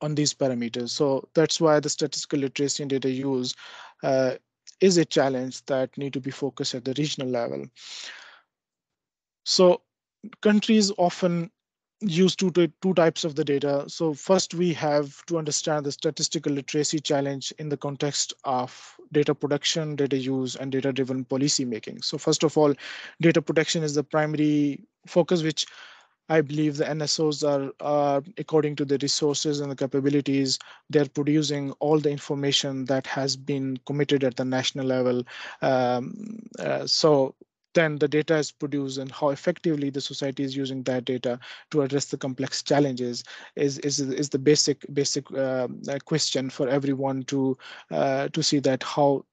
on these parameters. So that's why the statistical literacy data use uh, is a challenge that need to be focused at the regional level. So countries often use two, two types of the data. So first we have to understand the statistical literacy challenge in the context of data production, data use, and data-driven policy making. So first of all, data production is the primary focus, which I believe the NSOs are, according to the resources and the capabilities, they're producing all the information that has been committed at the national level. Um, uh, so then the data is produced and how effectively the society is using that data to address the complex challenges is is, is the basic basic uh, question for everyone to uh, to see that how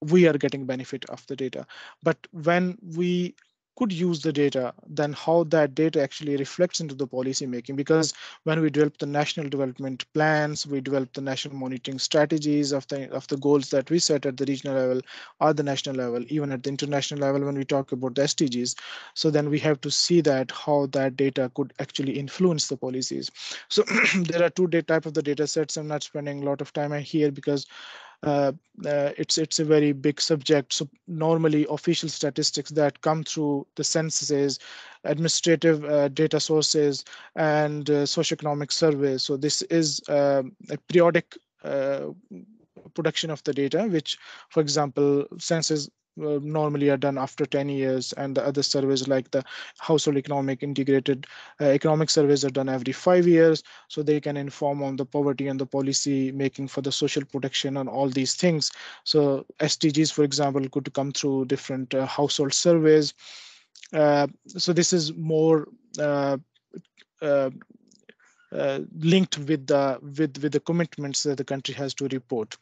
we are getting benefit of the data. But when we could use the data, then how that data actually reflects into the policy making. Because when we develop the national development plans, we develop the national monitoring strategies of the of the goals that we set at the regional level or the national level, even at the international level when we talk about the SDGs. So then we have to see that how that data could actually influence the policies. So there are two type of the data sets. I'm not spending a lot of time here because uh, uh, it's it's a very big subject. So normally official statistics that come through the censuses, administrative uh, data sources, and uh, socioeconomic surveys. So this is um, a periodic uh, production of the data, which, for example, census uh, normally are done after 10 years and the other surveys like the household economic integrated uh, economic surveys are done every five years so they can inform on the poverty and the policy making for the social protection and all these things. So sdgs for example could come through different uh, household surveys. Uh, so this is more uh, linked with the with with the commitments that the country has to report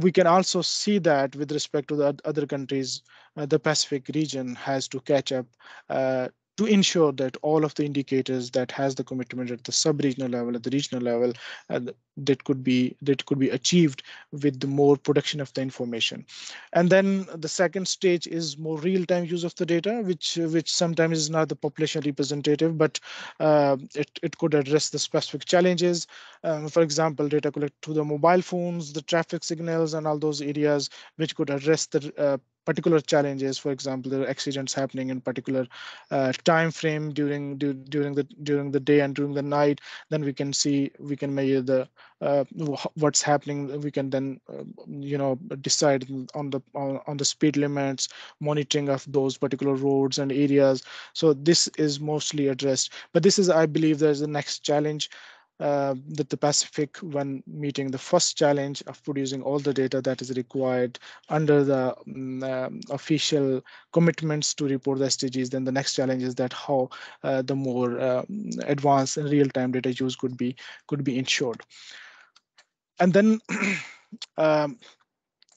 we can also see that with respect to the other countries, uh, the Pacific region has to catch up uh, to ensure that all of the indicators that has the commitment at the sub-regional level, at the regional level, uh, that could be that could be achieved with the more production of the information. And then the second stage is more real-time use of the data, which which sometimes is not the population representative, but uh, it, it could address the specific challenges. Um, for example, data collect to the mobile phones, the traffic signals, and all those areas which could address the uh, particular challenges for example there are accidents happening in particular uh, time frame during du during the during the day and during the night then we can see we can measure the uh, what's happening. We can then uh, you know decide on the on, on the speed limits monitoring of those particular roads and areas. So this is mostly addressed. But this is i believe there's the next challenge uh, that the Pacific, when meeting the first challenge of producing all the data that is required under the um, official commitments to report the SDGs, then the next challenge is that how uh, the more uh, advanced and real-time data use could be could be ensured. And then um,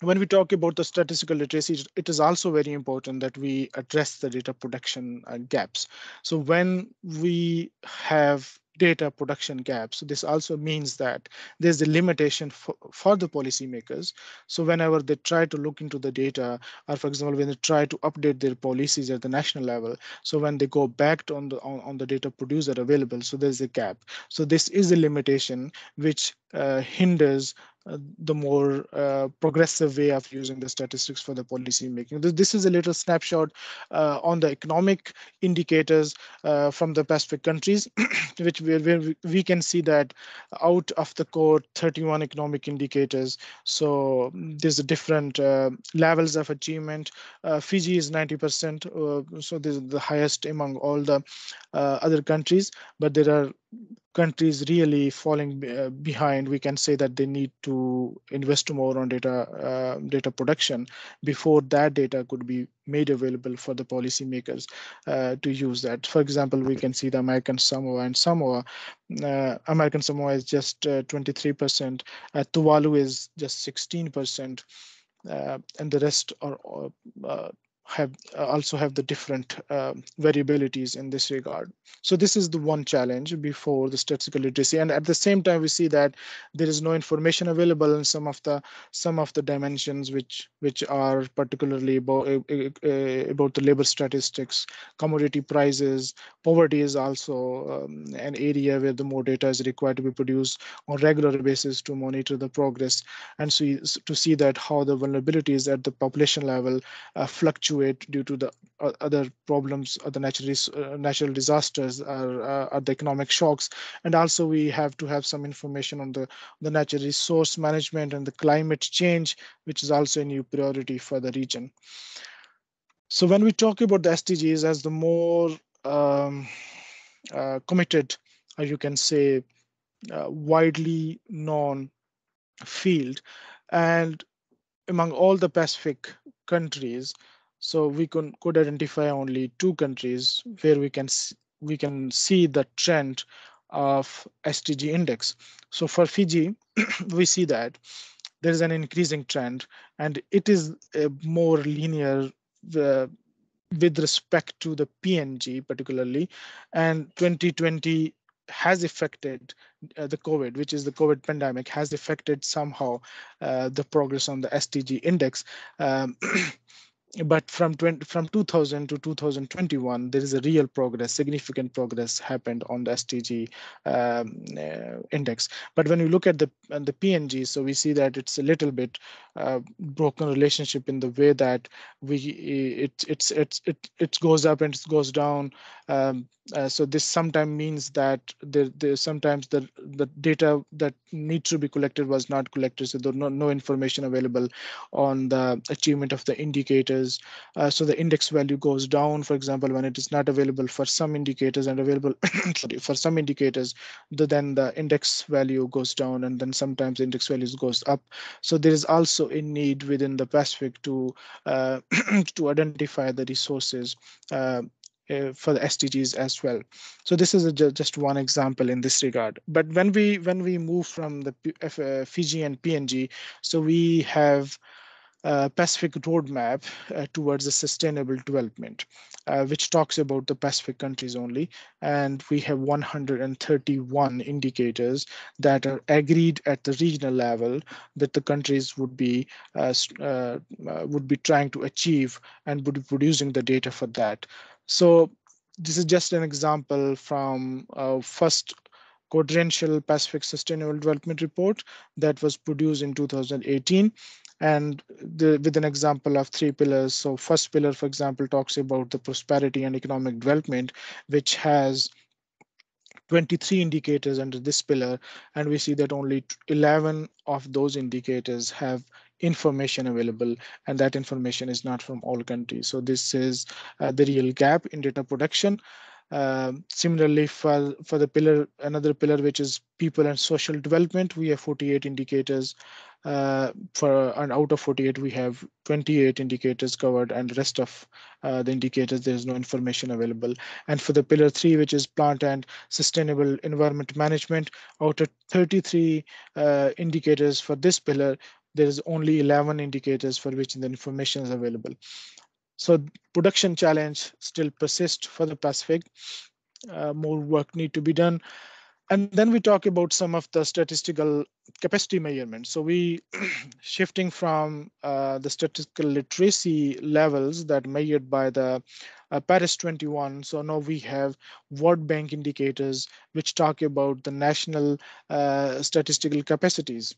when we talk about the statistical literacy, it is also very important that we address the data production uh, gaps. So when we have data production gaps. So this also means that there's a limitation for, for the policymakers. So whenever they try to look into the data, or for example, when they try to update their policies at the national level, so when they go back on the on, on the data producer available, so there's a gap. So this is a limitation which hinders uh, the more uh, progressive way of using the statistics for the policy making. This is a little snapshot uh, on the economic indicators uh, from the Pacific countries, which we, we, we can see that out of the core 31 economic indicators. So there's a different uh, levels of achievement. Uh, Fiji is 90%, so this is the highest among all the other countries, but there are countries really falling uh, behind, we can say that they need to invest more on data uh, data production before that data could be made available for the policymakers uh, to use that. For example, we can see the American Samoa and Samoa. Uh, American Samoa is just 23%, uh, Tuvalu is just 16%. Uh, and the rest are have uh, also have the different uh, variabilities in this regard. So this is the one challenge before the statistical literacy. And at the same time, we see that there is no information available in some of the some of the dimensions which which are particularly about, uh, uh, uh, about the labor statistics, commodity prices, poverty is also um, an area where the more data is required to be produced on regular basis to monitor the progress and so to see that how the vulnerabilities at the population level uh, fluctuate fluctuate due to the uh, other problems or the natural uh, natural disasters or, uh, or the economic shocks and also we have to have some information on the the natural resource management and the climate change which is also a new priority for the region so when we talk about the SDGs as the more um, uh, committed, or you can say uh, widely known field. And among all the Pacific countries, so we can, could identify only two countries where we can we can see the trend of SDG index. So for Fiji, we see that there is an increasing trend and it is a more linear uh, with respect to the PNG particularly and 2020 has affected uh, the COVID, which is the COVID pandemic, has affected somehow uh, the progress on the SDG index. Um, but from 20, from 2000 to 2021 there is a real progress significant progress happened on the SDG um, uh, index. But when you look at the the png so we see that it's a little bit uh, broken relationship in the way that we it it's it's it it goes up and it goes down um, uh, so this sometimes means that there, there sometimes the the data that needs to be collected was not collected so there's no, no information available on the achievement of the indicators. Uh, so the index value goes down for example when it is not available for some indicators and available for some indicators the, then the index value goes down and then sometimes index values goes up. So there is also a need within the pacific to uh, to identify the resources uh, uh, for the SDGs as well. So this is just one example in this regard. But when we when we move from the uh, Fiji and PNG, so we have a Pacific roadmap uh, towards a sustainable development, uh, which talks about the Pacific countries only. And we have 131 indicators that are agreed at the regional level that the countries would be uh, uh would be trying to achieve and would be producing the data for that. So this is just an example from uh, first quadrennial Pacific Sustainable Development Report that was produced in 2018 and the, with an example of three pillars. So first pillar, for example, talks about the prosperity and economic development, which has 23 indicators under this pillar, and we see that only 11 of those indicators have information available and that information is not from all countries. So this is uh, the real gap in data production. Uh, similarly for for the pillar another pillar which is people and social development we have 48 indicators. Uh, for and out of 48 we have 28 indicators covered and rest of uh, the indicators there's no information available. And for the pillar three which is planet and sustainable environment management out of 33 uh, indicators for this pillar there is only 11 indicators for which the information is available. So production challenge still persists for the Pacific. Uh, more work need to be done. And then we talk about some of the statistical capacity measurements. So we shifting from uh, the statistical literacy levels that measured by the uh, Paris 21. So now we have World Bank indicators which talk about the national uh, statistical capacities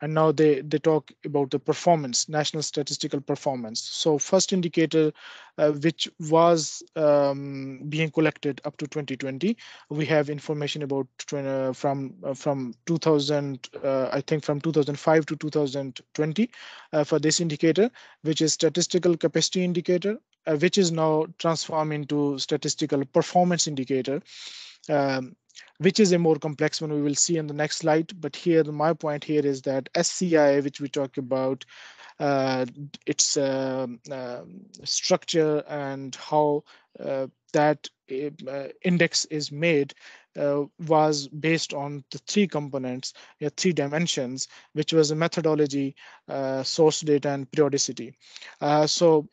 and now they they talk about the performance national statistical performance so first indicator uh, which was um, being collected up to 2020 we have information about uh, from uh, from 2000 uh, i think from 2005 to 2020 uh, for this indicator which is statistical capacity indicator uh, which is now transformed into statistical performance indicator um, which is a more complex one we will see in the next slide. But here, my point here is that SCI, which we talk about, uh, its uh, structure and how uh, that uh, index is made uh, was based on the three components, three dimensions, which was a methodology, source data, and periodicity. so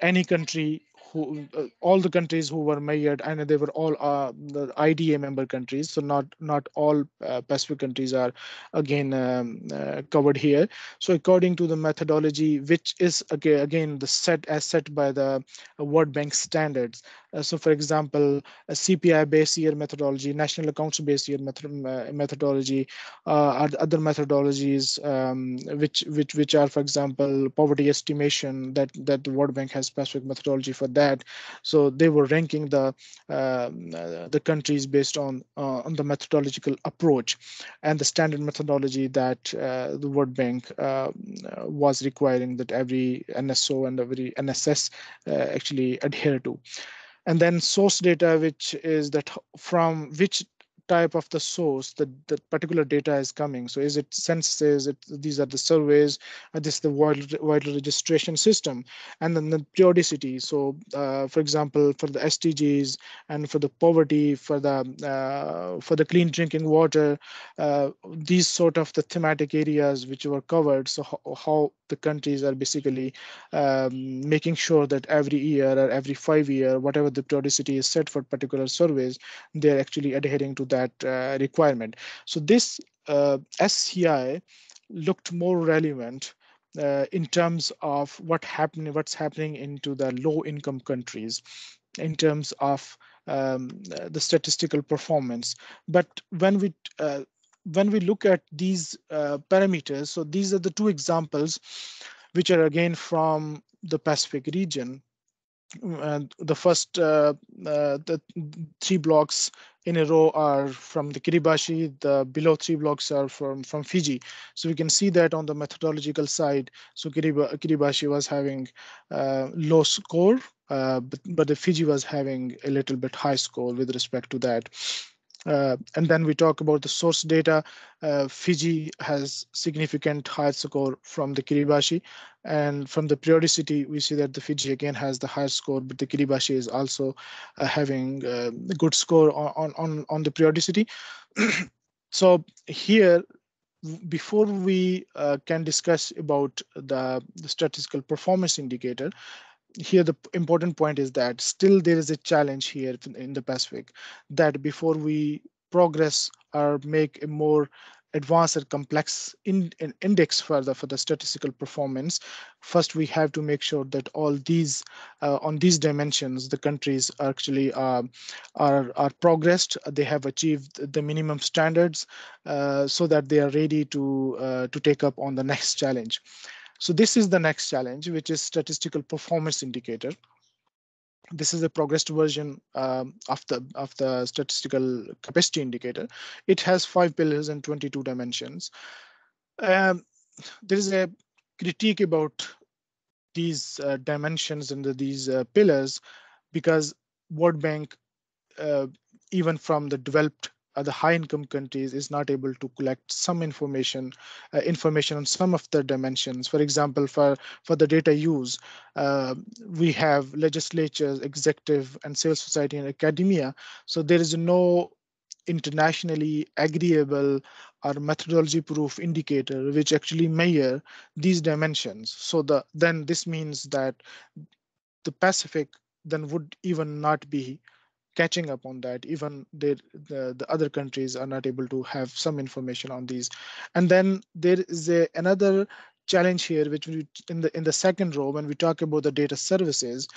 any country who uh, all the countries who were measured and they were all uh, the IDA member countries. So not not all uh, Pacific countries are again um, uh, covered here. So according to the methodology, which is again again the set as set by the World Bank standards. Uh, so for example, a CPI based year methodology, national accounts based year uh, methodology, uh, other methodologies um, which which which are for example poverty estimation that that the World Bank has specific methodology for that that. So they were ranking the um, uh, the countries based on uh, on the methodological approach and the standard methodology that uh, the World Bank um, was requiring that every NSO and every NSS actually adhere to. and then source data, which is that from which type of the source that the particular data is coming. So is it censuses, it, these are the surveys, uh, this is the wild, wild registration system, and then the periodicity. So uh, for example, for the SDGs and for the poverty, for the uh, for the clean drinking water, uh, these sort of the thematic areas which were covered. So how, how the countries are basically um, making sure that every year or every five year, whatever the periodicity is set for particular surveys, they're actually adhering to that uh, requirement. So this uh, SCI looked more relevant uh, in terms of what what's happening into the low income countries in terms of um, the statistical performance. But when we uh, when we look at these uh, parameters, so these are the two examples, which are again from the Pacific region. The first, uh, uh, the three blocks in a row are from the Kiribati, the below three blocks are from, from Fiji. So we can see that on the methodological side, so Kiribati was having uh, low score, uh, but, but the Fiji was having a little bit high score with respect to that. Uh, and then we talk about the source data. Uh, Fiji has significant higher score from the Kiribati. And from the periodicity, we see that the Fiji again has the higher score, but the Kiribati is also uh, having a good score on, on, on the periodicity. so here, before we uh, can discuss about the, the statistical performance indicator, here the important point is that still there is a challenge here in the Pacific that before we progress or make a more advanced or complex in, in index for the for the statistical performance first we have to make sure that all these uh, on these dimensions the countries actually uh, are are progressed. They have achieved the minimum standards uh, so that they are ready to uh, to take up on the next challenge so this is the next challenge, which is statistical performance indicator. This is a progressed version um, of the of the statistical capacity indicator. It has five pillars and 22 dimensions. Um, there is a critique about these uh, dimensions and the, these uh, pillars because World Bank, uh, even from the developed uh, the high income countries is not able to collect some information uh, information on some of the dimensions. For example for for the data use uh, we have legislatures executive and civil society and academia. So there is no internationally agreeable or methodology proof indicator which actually measure these dimensions. So the then this means that the pacific then would even not be catching up on that even the, the other countries are not able to have some information on these and then there is a, another challenge here which we in the in the second row when we talk about the data services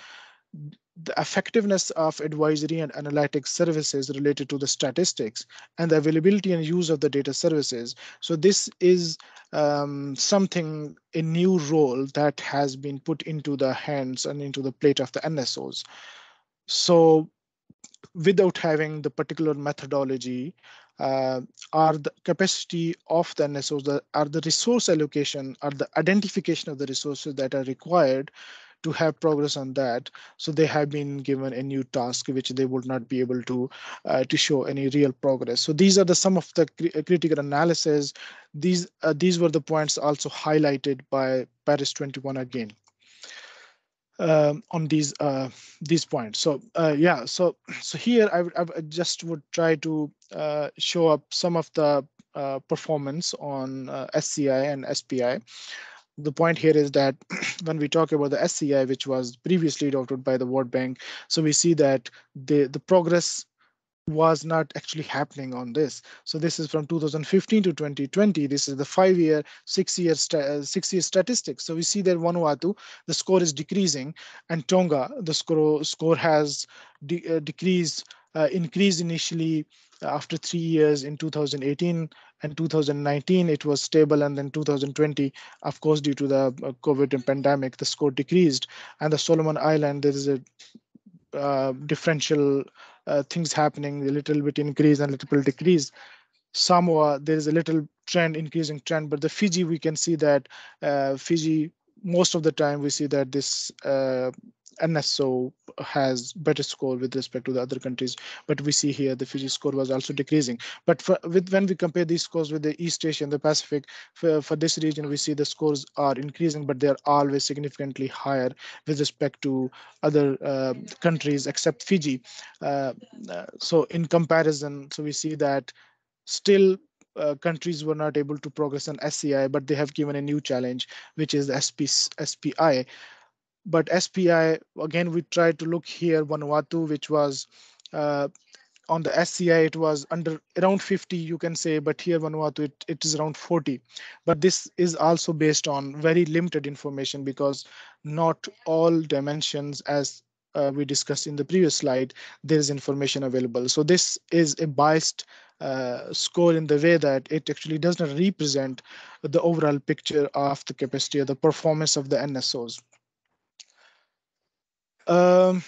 the effectiveness of advisory and analytics services related to the statistics and the availability and use of the data services. So this is um, something, a new role that has been put into the hands and into the plate of the NSOs. So without having the particular methodology uh, are the capacity of the NSOs, the, are the resource allocation, are the identification of the resources that are required to have progress on that. So they have been given a new task which they would not be able to uh, to show any real progress. So these are the some of the critical analysis. These uh, these were the points also highlighted by Paris 21 again um, on these uh, these points. So uh, yeah, so so here I, I just would try to uh, show up some of the uh, performance on uh, SCI and SPI. The point here is that when we talk about the SCI, which was previously adopted by the World Bank, so we see that the the progress was not actually happening on this. So this is from 2015 to 2020. This is the five-year, six-year, uh, six-year statistics. So we see that Vanuatu, the score is decreasing, and Tonga, the score score has de uh, decreased, uh, increased initially after three years in 2018 and 2019 it was stable and then 2020 of course due to the uh, covid pandemic the score decreased and the solomon island there is a uh, differential uh, things happening, a little bit increase and a little bit decrease. Samoa, there is a little trend, increasing trend, but the Fiji, we can see that uh, Fiji, most of the time we see that this uh, NSO has better score with respect to the other countries. But we see here the Fiji score was also decreasing. But for, with when we compare these scores with the East Asia and the Pacific, for, for this region, we see the scores are increasing, but they're always significantly higher with respect to other uh, countries except Fiji. Uh, uh, so in comparison, so we see that still uh, countries were not able to progress on SCI, but they have given a new challenge, which is the SP, SPI. But SPI, again, we tried to look here, Vanuatu, which was uh, on the SCI, it was under around 50, you can say, but here Vanuatu, it, it is around 40. But this is also based on very limited information because not all dimensions as uh, we discussed in the previous slide, there is information available. So this is a biased uh, score in the way that it actually does not represent the overall picture of the capacity or the performance of the NSOs. Um,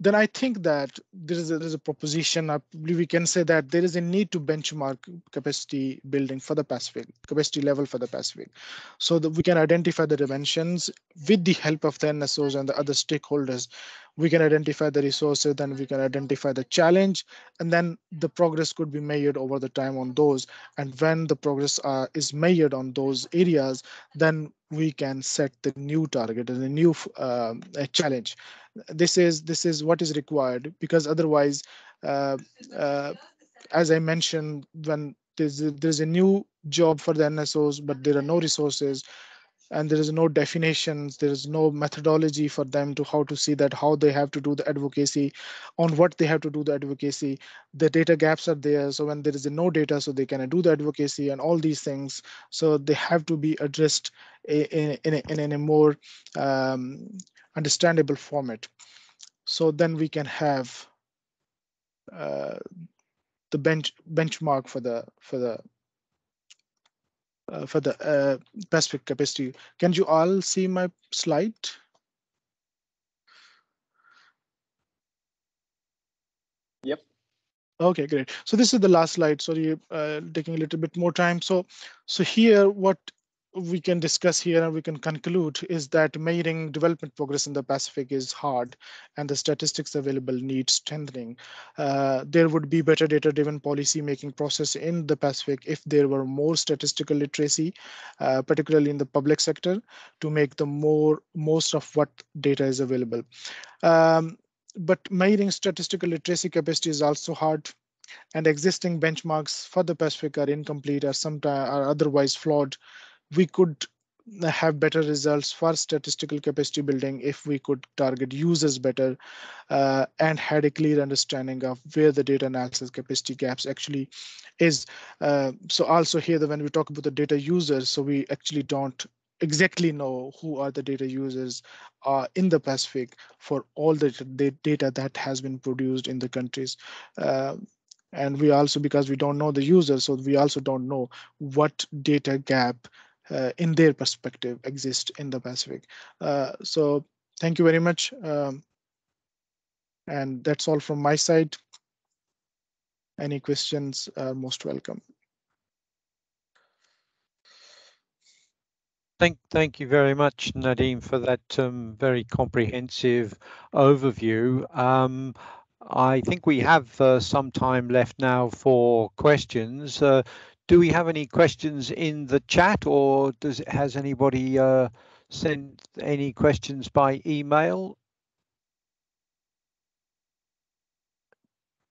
then I think that there is a, there is a proposition. I believe we can say that there is a need to benchmark capacity building for the Pacific, capacity level for the Pacific, so that we can identify the dimensions with the help of the NSOs and the other stakeholders. We can identify the resources, then we can identify the challenge, and then the progress could be measured over the time on those. And when the progress uh, is measured on those areas, then we can set the new target and a new uh, challenge this is this is what is required because otherwise uh, uh, as i mentioned when there's a, there's a new job for the nsos but there are no resources and there is no definitions there is no methodology for them to how to see that how they have to do the advocacy on what they have to do the advocacy the data gaps are there so when there is no data so they can do the advocacy and all these things so they have to be addressed in, in, in, in a more um, understandable format. So then we can have uh, the bench benchmark for the for the uh, for the uh, Pacific capacity. Can you all see my slide? Yep. Okay, great. So this is the last slide. Sorry, uh, taking a little bit more time. So, so here, what we can discuss here and we can conclude is that measuring development progress in the Pacific is hard and the statistics available need strengthening. Uh, there would be better data-driven policy making process in the Pacific if there were more statistical literacy, uh, particularly in the public sector, to make the more most of what data is available. Um, but measuring statistical literacy capacity is also hard and existing benchmarks for the Pacific are incomplete or sometimes are otherwise flawed we could have better results for statistical capacity building if we could target users better uh, and had a clear understanding of where the data analysis capacity gaps actually is. Uh, so also here, when we talk about the data users, so we actually don't exactly know who are the data users uh, in the Pacific for all the, the data that has been produced in the countries. Uh, and we also, because we don't know the users, so we also don't know what data gap uh, in their perspective exist in the Pacific. Uh, so thank you very much. Um, and that's all from my side. Any questions are most welcome. Thank, thank you very much, Nadim, for that um, very comprehensive overview. Um, I think we have uh, some time left now for questions. Do we have any questions in the chat or does has anybody uh, sent any questions by email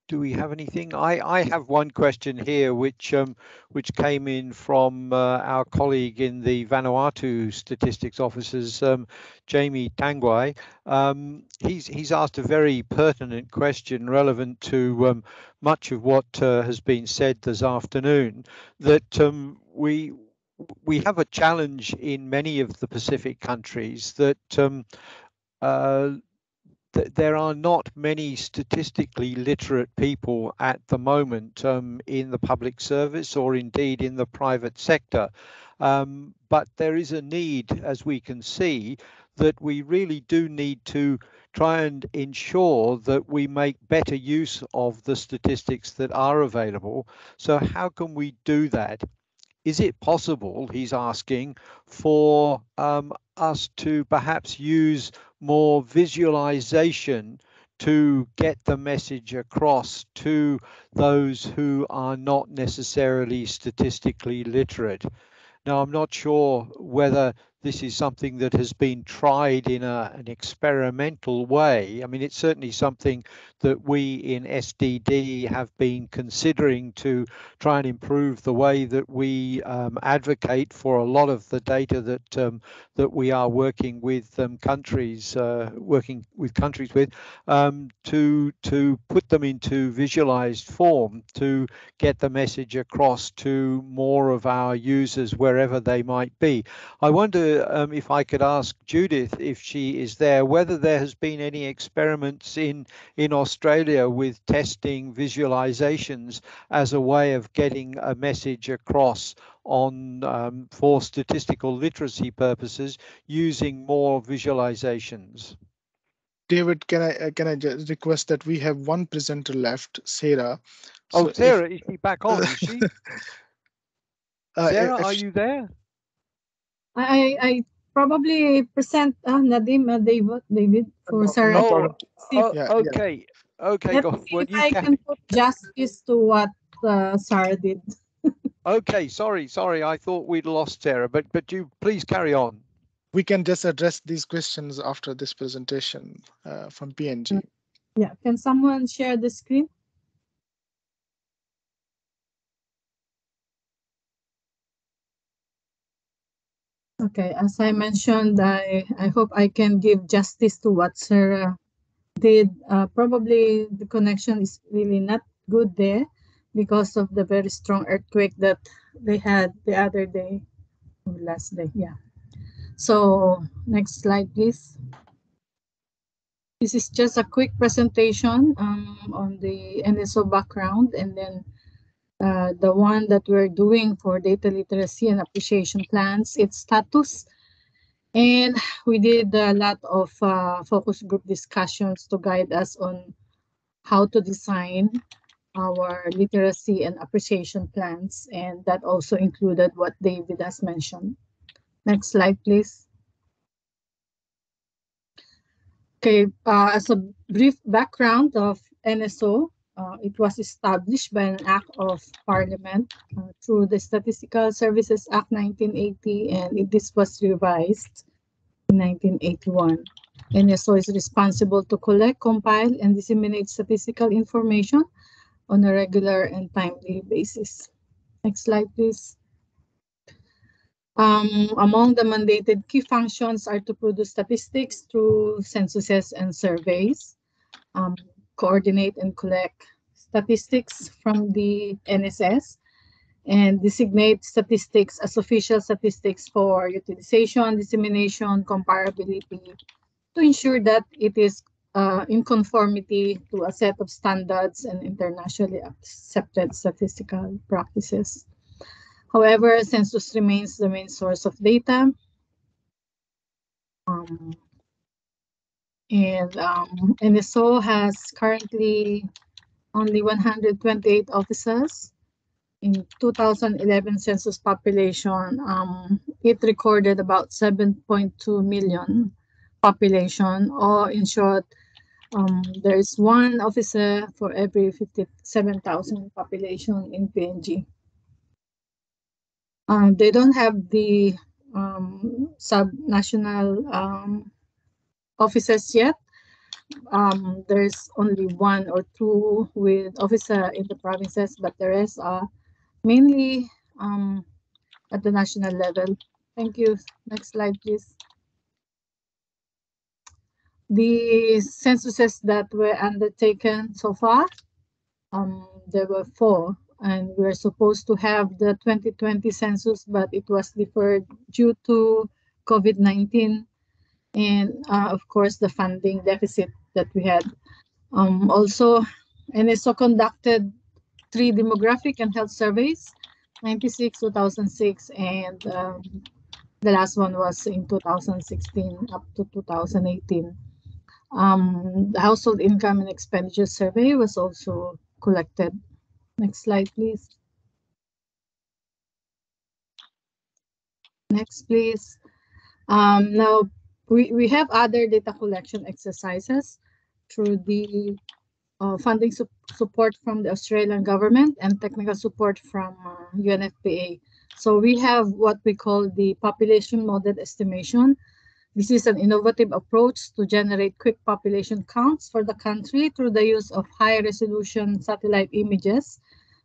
do we have anything? I, I have one question here, which um, which came in from uh, our colleague in the Vanuatu statistics offices, um, Jamie Tangwai. Um, he's he's asked a very pertinent question relevant to um, much of what uh, has been said this afternoon. That um, we we have a challenge in many of the Pacific countries that um, there are not many statistically literate people at the moment um, in the public service or indeed in the private sector. Um, but there is a need, as we can see, that we really do need to try and ensure that we make better use of the statistics that are available. So how can we do that? Is it possible, he's asking, for um, us to perhaps use more visualization to get the message across to those who are not necessarily statistically literate. Now, I'm not sure whether this is something that has been tried in a, an experimental way. I mean, it's certainly something that we in SDD have been considering to try and improve the way that we um, advocate for a lot of the data that um, that we are working with um, countries, uh, working with countries with, um, to to put them into visualized form to get the message across to more of our users wherever they might be. I wonder um, if I could ask Judith if she is there, whether there has been any experiments in in Australia with testing visualizations as a way of getting a message across on um, for statistical literacy purposes using more visualizations. David, can I uh, can I just request that we have one presenter left, Sarah. Oh, So Sarah, if, is she back on? Is she? uh, Sarah, are she- you there? I I probably present uh, Nadim uh, David David for No- Sarah. no Oh, problem. See Yeah, yeah. okay. Okay, Let's go. see Well, if you I can. can put justice to what uh, Sarah did. Okay, sorry, sorry. I thought we'd lost Sarah, but but you please carry on. we can just address these questions after this presentation uh, from PNG. Yeah, can someone share the screen? Okay, as I mentioned, I, I hope I can give justice to what Sarah did. Uh, probably the connection is really not good there because of the very strong earthquake that they had the other day, last day, yeah. So next slide, please. This is just a quick presentation um, on the NSO background and then uh, the one that we're doing for data literacy and appreciation plans, its status. And we did a lot of uh, focus group discussions to guide us on how to design our literacy and appreciation plans. And that also included what David has mentioned. Next slide, please. Okay, uh, as a brief background of NSO, uh, it was established by an act of parliament uh, through the Statistical Services Act 1980 and this was revised in 1981. NSO is responsible to collect, compile, and disseminate statistical information on a regular and timely basis. Next slide, please. Um, among the mandated key functions are to produce statistics through censuses and surveys, um, coordinate and collect statistics from the NSS, and designate statistics as official statistics for utilization, dissemination, comparability, to ensure that it is uh, in conformity to a set of standards and internationally accepted statistical practices. However, census remains the main source of data. Um, and um, NSO has currently only 128 officers. In 2011 census population, um, it recorded about 7.2 million population, or in short, um, there is one officer for every 57,000 population in PNG. Um, they don't have the um, sub-national um, officers yet. Um, there's only one or two with officer in the provinces, but the rest are mainly um, at the national level. Thank you. Next slide, please. The censuses that were undertaken so far, um, there were four and we were supposed to have the 2020 census, but it was deferred due to COVID-19 and uh, of course the funding deficit that we had. Um, also, NSO conducted three demographic and health surveys, 96, 2006, and um, the last one was in 2016 up to 2018. Um, the household income and expenditure survey was also collected. Next slide, please. Next, please. Um, now, we, we have other data collection exercises through the uh, funding su support from the Australian government and technical support from uh, UNFPA. So we have what we call the population model estimation. This is an innovative approach to generate quick population counts for the country through the use of high resolution satellite images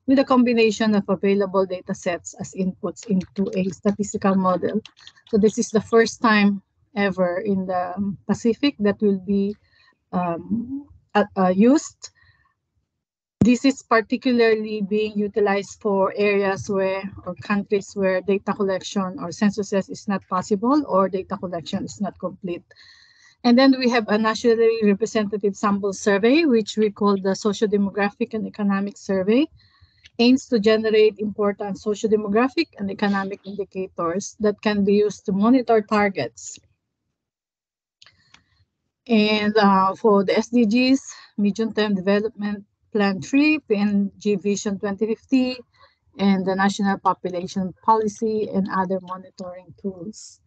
with a combination of available data sets as inputs into a statistical model. So this is the first time ever in the Pacific that will be um, uh, used. This is particularly being utilized for areas where or countries where data collection or censuses is not possible or data collection is not complete. And then we have a nationally representative sample survey, which we call the socio-demographic and economic survey, aims to generate important socio-demographic and economic indicators that can be used to monitor targets and uh, for the SDGs, Medium-Term Development Plan 3, PNG Vision 2050, and the National Population Policy and other monitoring tools.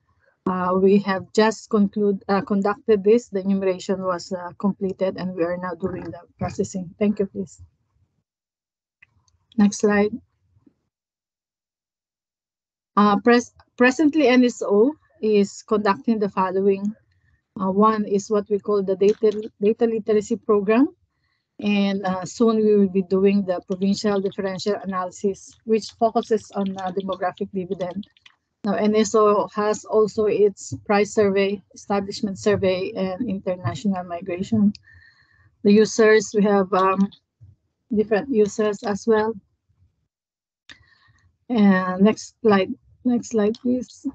Uh, we have just conclude, uh, conducted this. The enumeration was uh, completed and we are now doing the processing. Thank you, please. Next slide. Uh, pres presently, NSO is conducting the following uh, one is what we call the data, data literacy program. And uh, soon we will be doing the provincial differential analysis, which focuses on uh, demographic dividend. Now, NSO has also its price survey, establishment survey, and international migration. The users, we have um, different users as well. And next slide, next slide, please.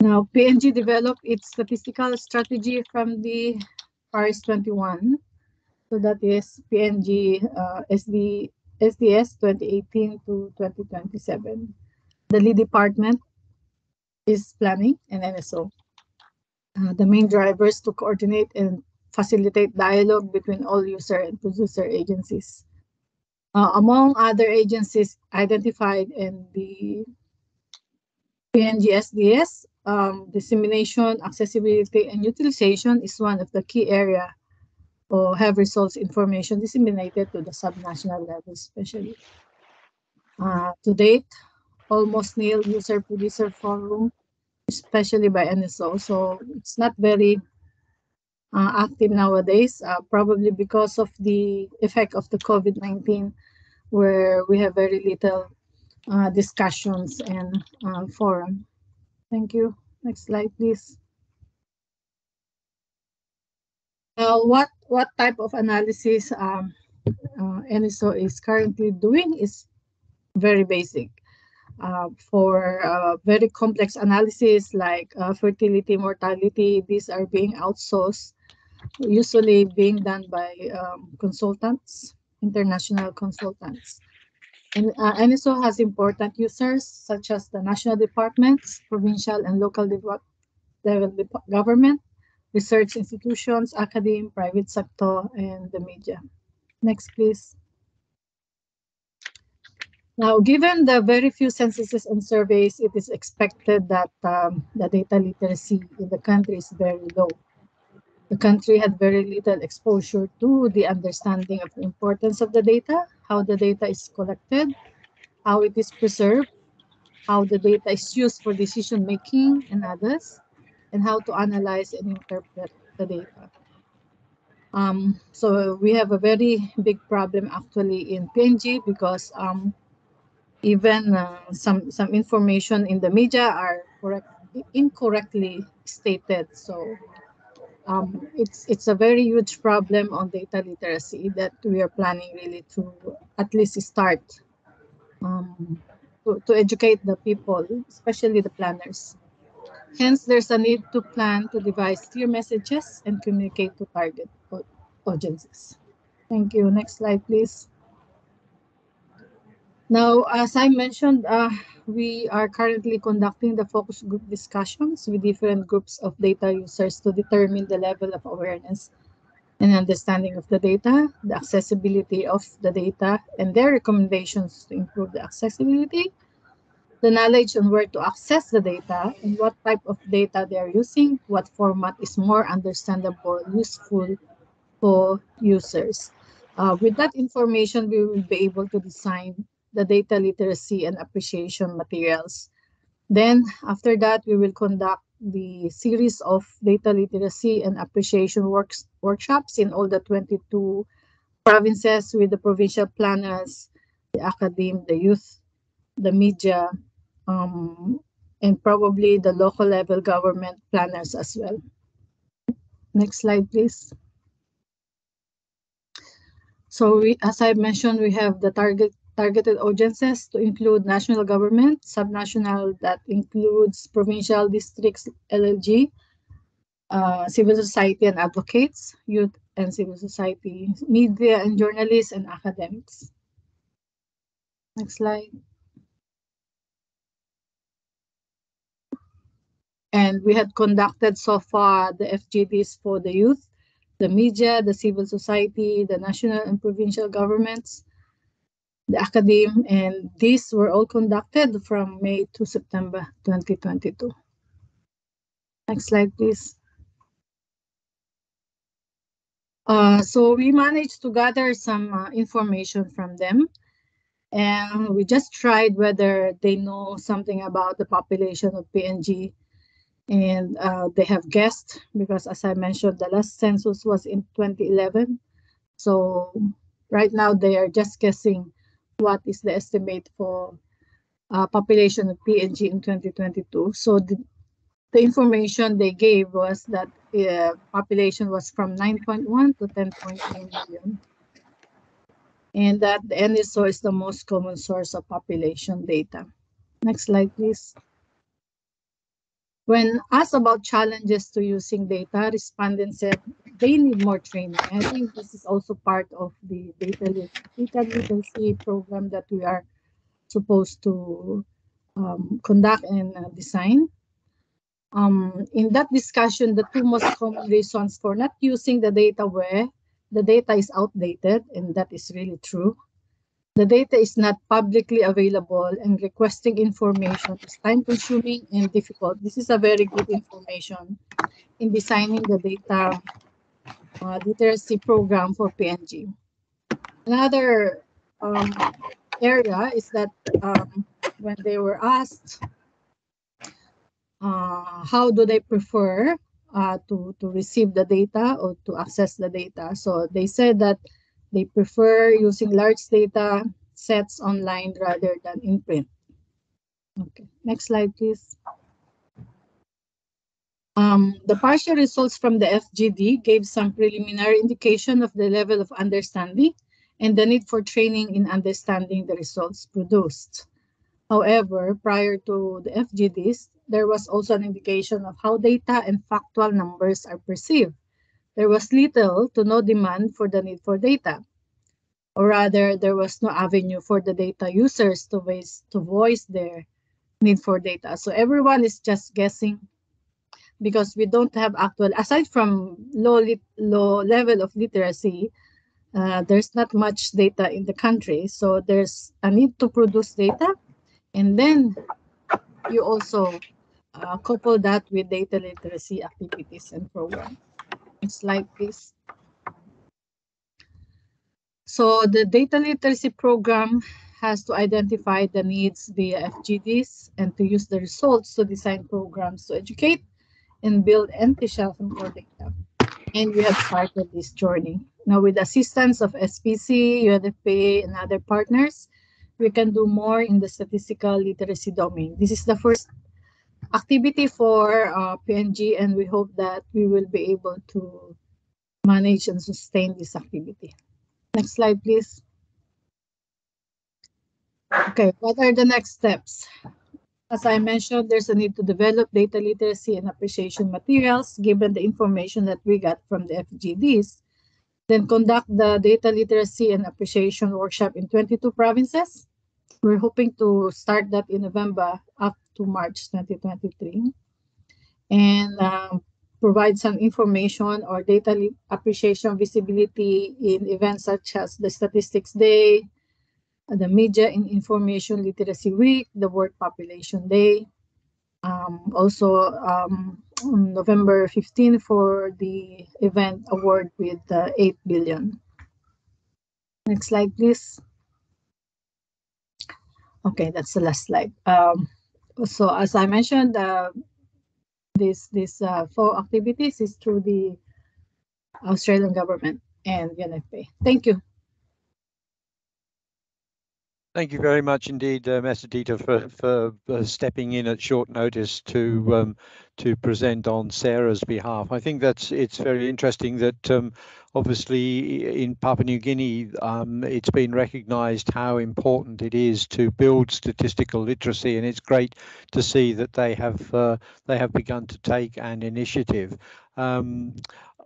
Now, PNG developed its statistical strategy from the Paris 21. So that is PNG uh, SD, SDS 2018 to 2027. The lead department is planning and NSO. Uh, the main drivers to coordinate and facilitate dialogue between all user and producer agencies. Uh, among other agencies identified in the PNG SDS um, dissemination, accessibility, and utilization is one of the key area or have results information disseminated to the subnational level especially. Uh, to date, almost nil user producer forum, especially by NSO. So it's not very uh, active nowadays, uh, probably because of the effect of the COVID-19, where we have very little uh, discussions and uh, forum. Thank you. Next slide, please. Now, what, what type of analysis um, uh, NSO is currently doing is very basic. Uh, for uh, very complex analysis like uh, fertility, mortality, these are being outsourced, usually being done by um, consultants, international consultants. And uh, NSO has important users such as the national departments, provincial and local level government, research institutions, academe, private sector, and the media. Next, please. Now, given the very few censuses and surveys, it is expected that um, the data literacy in the country is very low. The country had very little exposure to the understanding of the importance of the data how the data is collected, how it is preserved, how the data is used for decision making and others, and how to analyze and interpret the data. Um, so we have a very big problem actually in PNG because um, even uh, some some information in the media are correct incorrectly stated. So um, it's it's a very huge problem on data literacy that we are planning really to at least start um, to, to educate the people, especially the planners. Hence, there's a need to plan to devise clear messages and communicate to target audiences. Thank you. Next slide, please. Now, as I mentioned, uh, we are currently conducting the focus group discussions with different groups of data users to determine the level of awareness and understanding of the data, the accessibility of the data, and their recommendations to improve the accessibility, the knowledge on where to access the data and what type of data they are using, what format is more understandable, useful for users. Uh, with that information, we will be able to design the data literacy and appreciation materials. Then after that, we will conduct the series of data literacy and appreciation works, workshops in all the 22 provinces with the provincial planners, the academe, the youth, the media, um, and probably the local level government planners as well. Next slide, please. So we, as I mentioned, we have the target targeted audiences to include national government, subnational that includes provincial districts, LLG, uh, civil society and advocates, youth and civil society, media and journalists and academics. Next slide. And we had conducted so far the FGDs for the youth, the media, the civil society, the national and provincial governments, the academe, and these were all conducted from May to September 2022. Next slide, please. Uh, so we managed to gather some uh, information from them and we just tried whether they know something about the population of PNG and uh, they have guessed because as I mentioned, the last census was in 2011. So right now they are just guessing what is the estimate for uh, population of PNG in 2022. So the, the information they gave was that uh, population was from 9.1 to 10.9 million. And that the NSO is the most common source of population data. Next slide, please. When asked about challenges to using data, respondents said they need more training. I think this is also part of the data, data literacy program that we are supposed to um, conduct and uh, design. Um, in that discussion, the two most common reasons for not using the data were the data is outdated, and that is really true. The data is not publicly available and requesting information is time consuming and difficult. This is a very good information in designing the data uh, literacy program for PNG. Another um, area is that um, when they were asked uh, how do they prefer uh, to, to receive the data or to access the data. So they said that they prefer using large data sets online rather than in print. Okay, next slide, please. Um, the partial results from the FGD gave some preliminary indication of the level of understanding and the need for training in understanding the results produced. However, prior to the FGDs, there was also an indication of how data and factual numbers are perceived. There was little to no demand for the need for data or rather there was no avenue for the data users to voice, to voice their need for data. So everyone is just guessing because we don't have actual, aside from low, lit, low level of literacy, uh, there's not much data in the country. So there's a need to produce data. And then you also uh, couple that with data literacy activities and programs. it's like this So the data literacy program has to identify the needs via FGDs and to use the results to design programs to educate and build for data. And we have started this journey. Now with assistance of SPC, UNFPA, and other partners, we can do more in the statistical literacy domain. This is the first activity for uh, PNG and we hope that we will be able to manage and sustain this activity. Next slide, please. Okay, what are the next steps? As I mentioned, there's a need to develop data literacy and appreciation materials given the information that we got from the FGDs. Then conduct the data literacy and appreciation workshop in 22 provinces. We're hoping to start that in November up to March 2023. And um, provide some information or data appreciation visibility in events such as the Statistics Day, the Media and Information Literacy Week, the World Population Day. Um, also, um, November 15 for the event award with uh, 8 billion. Next slide, please. Okay, that's the last slide. Um, so as I mentioned, uh, this this uh, four activities is through the Australian government and UNFPA. Thank you. Thank you very much indeed, uh, Dita, for, for uh, stepping in at short notice to um, to present on Sarah's behalf. I think that's it's very interesting that um, obviously in Papua New Guinea, um, it's been recognised how important it is to build statistical literacy, and it's great to see that they have uh, they have begun to take an initiative. Um,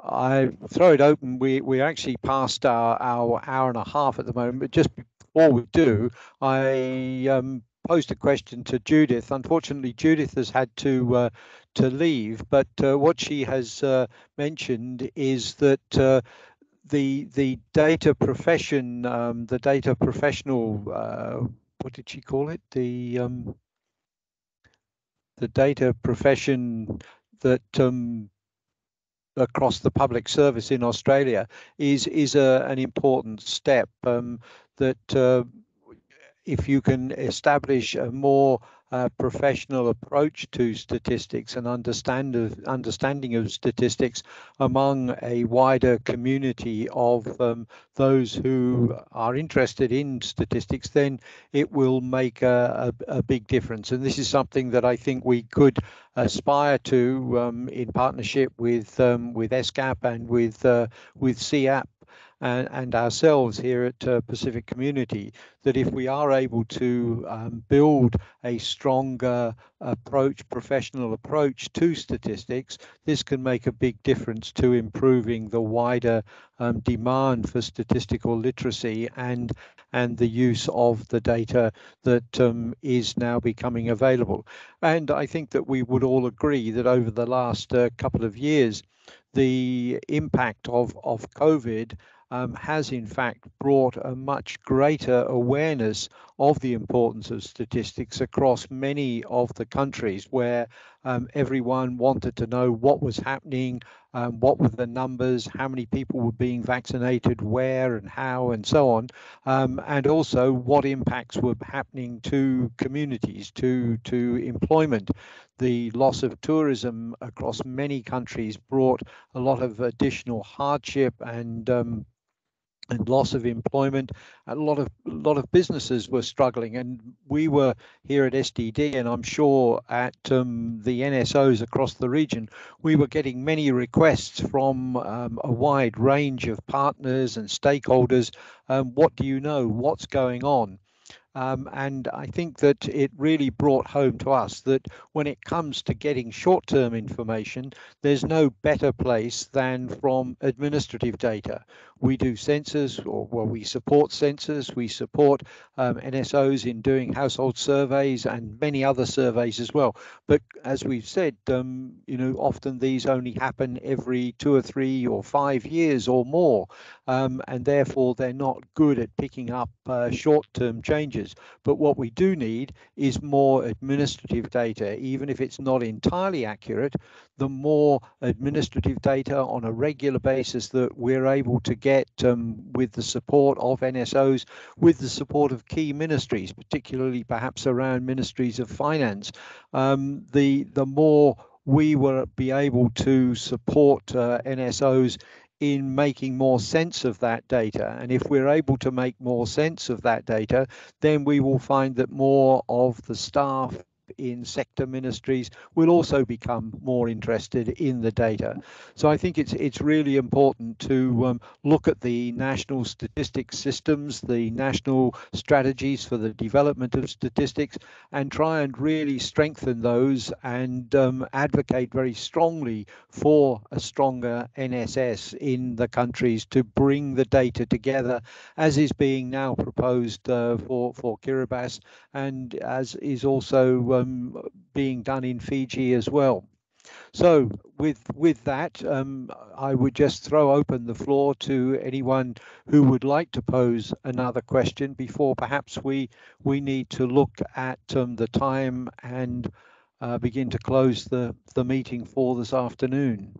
I throw it open. We we actually passed our, our hour and a half at the moment, but just before we do, I um, posed a question to Judith. Unfortunately, Judith has had to uh, to leave, but uh, what she has uh, mentioned is that uh, the the data profession, um, the data professional, uh, what did she call it? The um, the data profession that um, across the public service in Australia is is a, an important step um, that uh, if you can establish a more uh, professional approach to statistics and understand of, understanding of statistics among a wider community of um, those who are interested in statistics, then it will make a, a, a, big difference. And this is something that I think we could aspire to um, in partnership with um, with ESCAP and with uh, with SIAP and, and ourselves here at uh, Pacific Community that if we are able to um, build a stronger approach, professional approach to statistics, this can make a big difference to improving the wider um, demand for statistical literacy and and the use of the data that um, is now becoming available. And I think that we would all agree that over the last uh, couple of years, the impact of, of COVID um, has in fact brought a much greater awareness of the importance of statistics across many of the countries where um, everyone wanted to know what was happening, um, what were the numbers, how many people were being vaccinated, where and how, and so on, um, and also what impacts were happening to communities, to to employment. The loss of tourism across many countries brought a lot of additional hardship and um, and loss of employment. A lot of a lot of businesses were struggling, and we were here at SDD, and I'm sure at um, the NSOs across the region, we were getting many requests from um, a wide range of partners and stakeholders. Um, what do you know? What's going on? Um, and I think that it really brought home to us that when it comes to getting short term information, there's no better place than from administrative data. We do census, or well, we support census, we support um, NSOs in doing household surveys and many other surveys as well. But as we've said, um, you know, often these only happen every two or three or five years or more, um, and therefore they're not good at picking up uh, short term changes. But what we do need is more administrative data, even if it's not entirely accurate, the more administrative data on a regular basis that we're able to get um, with the support of NSOs, with the support of key ministries, particularly perhaps around ministries of finance, um, the, the more we will be able to support uh, NSOs in making more sense of that data. And if we're able to make more sense of that data, then we will find that more of the staff in sector ministries will also become more interested in the data. So I think it's it's really important to um, look at the national statistics systems, the national strategies for the development of statistics, and try and really strengthen those and um, advocate very strongly for a stronger NSS in the countries to bring the data together, as is being now proposed uh, for for Kiribati, and as is also um, being done in Fiji as well. So with with that, um, I would just throw open the floor to anyone who would like to pose another question before perhaps we we need to look at um, the time and uh, begin to close the the meeting for this afternoon.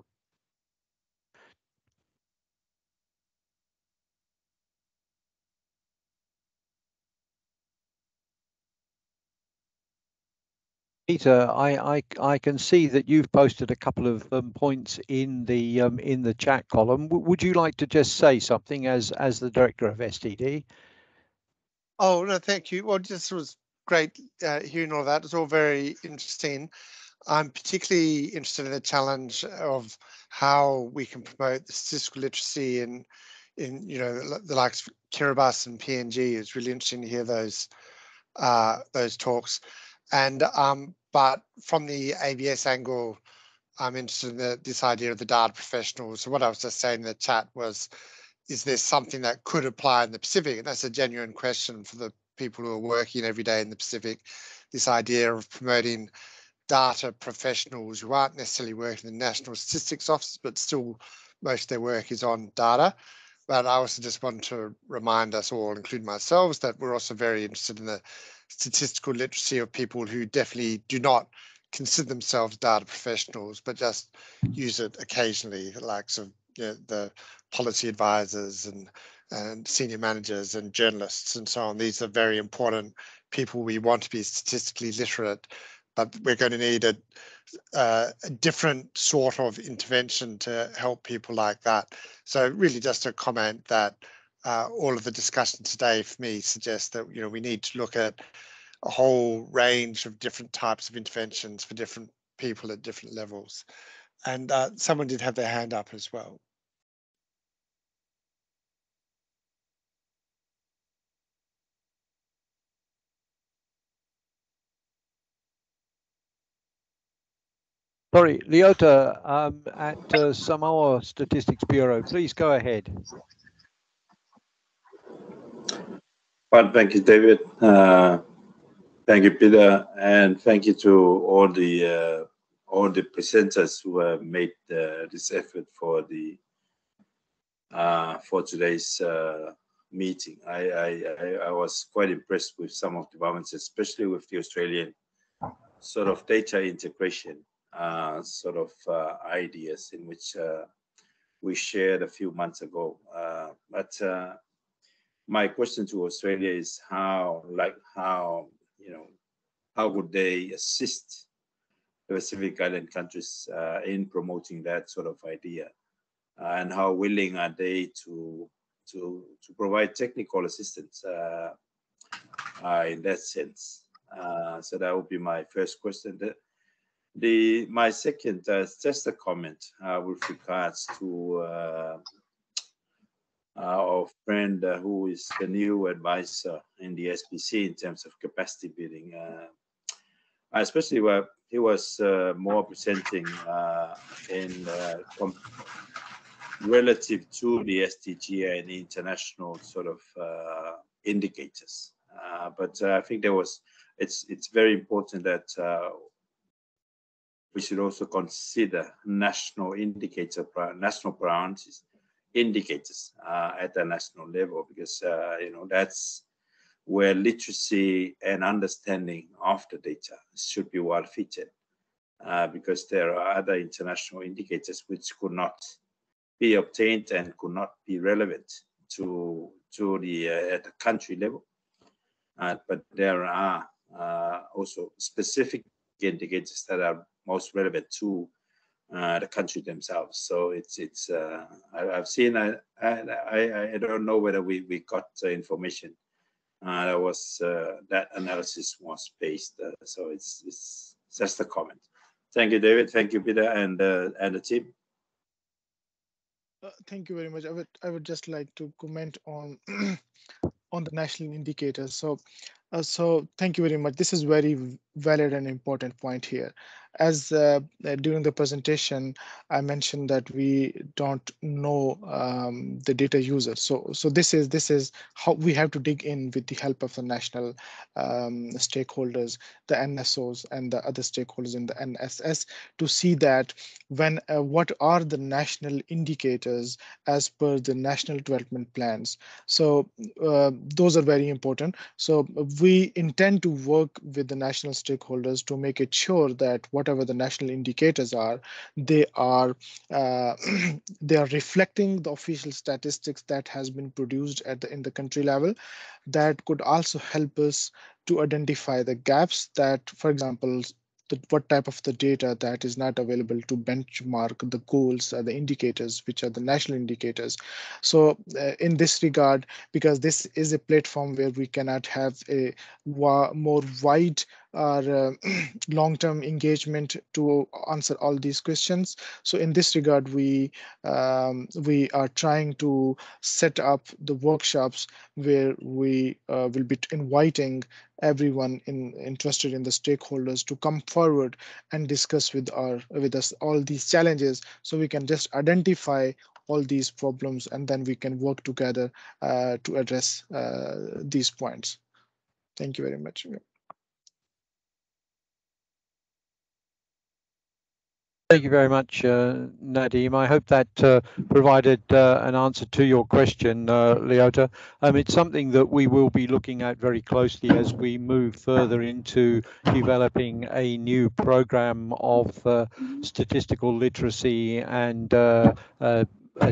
Peter, I, I, I can see that you've posted a couple of um, points in the um, in the chat column. W would you like to just say something as as the director of STD? Oh no, thank you. Well, this was great uh, hearing all that. It's all very interesting. I'm particularly interested in the challenge of how we can promote the statistical literacy in in you know the likes of Kiribati and PNG. It's really interesting to hear those uh, those talks. And um, but from the ABS angle, I'm interested in the, this idea of the data professionals. So what I was just saying in the chat was, is there something that could apply in the Pacific? And that's a genuine question for the people who are working every day in the Pacific. This idea of promoting data professionals who aren't necessarily working in the National Statistics Office, but still most of their work is on data. But I also just want to remind us all, including myself, that we're also very interested in the statistical literacy of people who definitely do not consider themselves data professionals, but just use it occasionally, like some you know, the policy advisors and and senior managers and journalists and so on. These are very important people we want to be statistically literate, but we're going to need a, uh, a different sort of intervention to help people like that. So really just a comment that uh, all of the discussion today for me suggests that you know we need to look at a whole range of different types of interventions for different people at different levels. And uh, someone did have their hand up as well. Sorry, Leota um, at uh, Samoa Statistics Bureau, please go ahead. Well, thank you, David. Uh, thank you, Peter, and thank you to all the uh, all the presenters who have made uh, this effort for the uh, for today's uh, meeting. I, I, I was quite impressed with some of the developments, especially with the Australian sort of data integration uh, sort of ideas in which we shared a few months ago. but my question to Australia is how, like how, you know, how would they assist the Pacific Island countries uh, in promoting that sort of idea, uh, and how willing are they to to to provide technical assistance uh, uh in that sense? Uh, so that would be my first question. The, the my second uh, just a comment with regards to Uh, our friend uh, who is the new advisor in the SPC in terms of capacity building. Uh, especially where he was uh, more presenting uh, in relative to the SDG and the international sort of indicators. but I think there was it's it's very important that uh, we should also consider national indicator national priorities indicators uh, at the national level because uh, you know that's where literacy and understanding of the data should be well fitted uh, because there are other international indicators which could not be obtained and could not be relevant to to the uh, at the country level. Uh, but there are uh, also specific indicators that are most relevant to uh, the country themselves. So it's it's uh, I, have seen I, I I don't know whether we we got the information uh, that was uh, that analysis was based. Uh, so it's it's just a comment. Thank you, David. Thank you, Peter, and uh, and the team. thank you very much. I would I would just like to comment on on the national indicators. So so thank you very much. This is very valid and important point here. As uh, during the presentation, I mentioned that we don't know um, the data users. So, so this is this is how we have to dig in with the help of the national um, stakeholders, the NSOs, and the other stakeholders in the NSS to see that when uh, what are the national indicators as per the national development plans. So uh, those are very important. So we intend to work with the national stakeholders to make it sure that what whatever the national indicators are, they are uh, they are reflecting the official statistics that has been produced at the in the country level. That could also help us to identify the gaps that, for example, the, what type of the data that is not available to benchmark the goals, uh, the indicators, which are the national indicators. So uh, in this regard, because this is a platform where we cannot have a more wide or uh, long-term engagement to answer all these questions. So in this regard, we um, we are trying to set up the workshops where we uh, will be inviting everyone in, interested in the stakeholders to come forward and discuss with our with us all these challenges so we can just identify all these problems and then we can work together uh, to address uh, these points. Thank you very much. Thank you very much, uh, Nadim. I hope that uh, provided uh, an answer to your question, uh, Leota. Um, it's something that we will be looking at very closely as we move further into developing a new program of uh, statistical literacy and uh,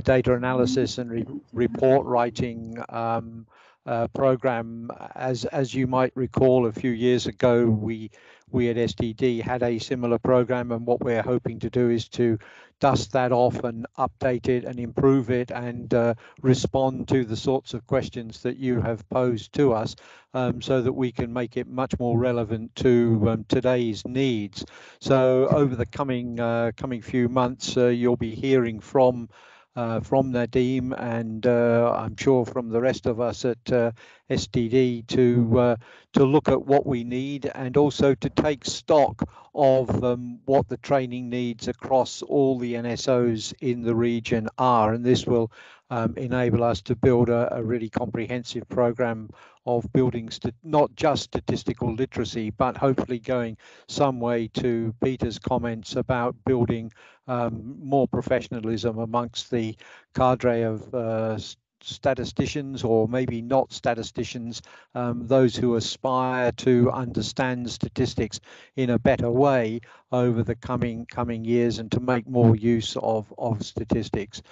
data analysis and re report writing um, uh, program. As as you might recall, a few years ago, we we at SDD had a similar program, and what we're hoping to do is to dust that off and update it and improve it and uh, respond to the sorts of questions that you have posed to us, um, so that we can make it much more relevant to um, today's needs. So over the coming uh, coming few months, uh, you'll be hearing from uh, from Nadim and uh, I'm sure from the rest of us at uh, SDD to uh, to look at what we need and also to take stock of um, what the training needs across all the NSOs in the region are. And this will um, enable us to build a, a really comprehensive program of building not just statistical literacy, but hopefully going some way to Peter's comments about building um, more professionalism amongst the cadre of uh, statisticians or maybe not statisticians, um, those who aspire to understand statistics in a better way over the coming coming years and to make more use of, of statistics.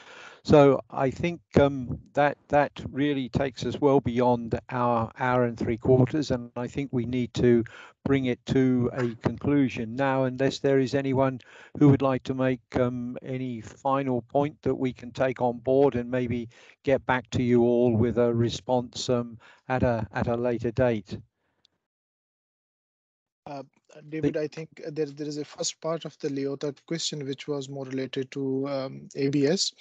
So I think um, that that really takes us well beyond our hour and three quarters, and I think we need to bring it to a conclusion now, unless there is anyone who would like to make um, any final point that we can take on board and maybe get back to you all with a response um, at a at a later date. Uh, David, I think there, there is a first part of the Leota question which was more related to um, ABS.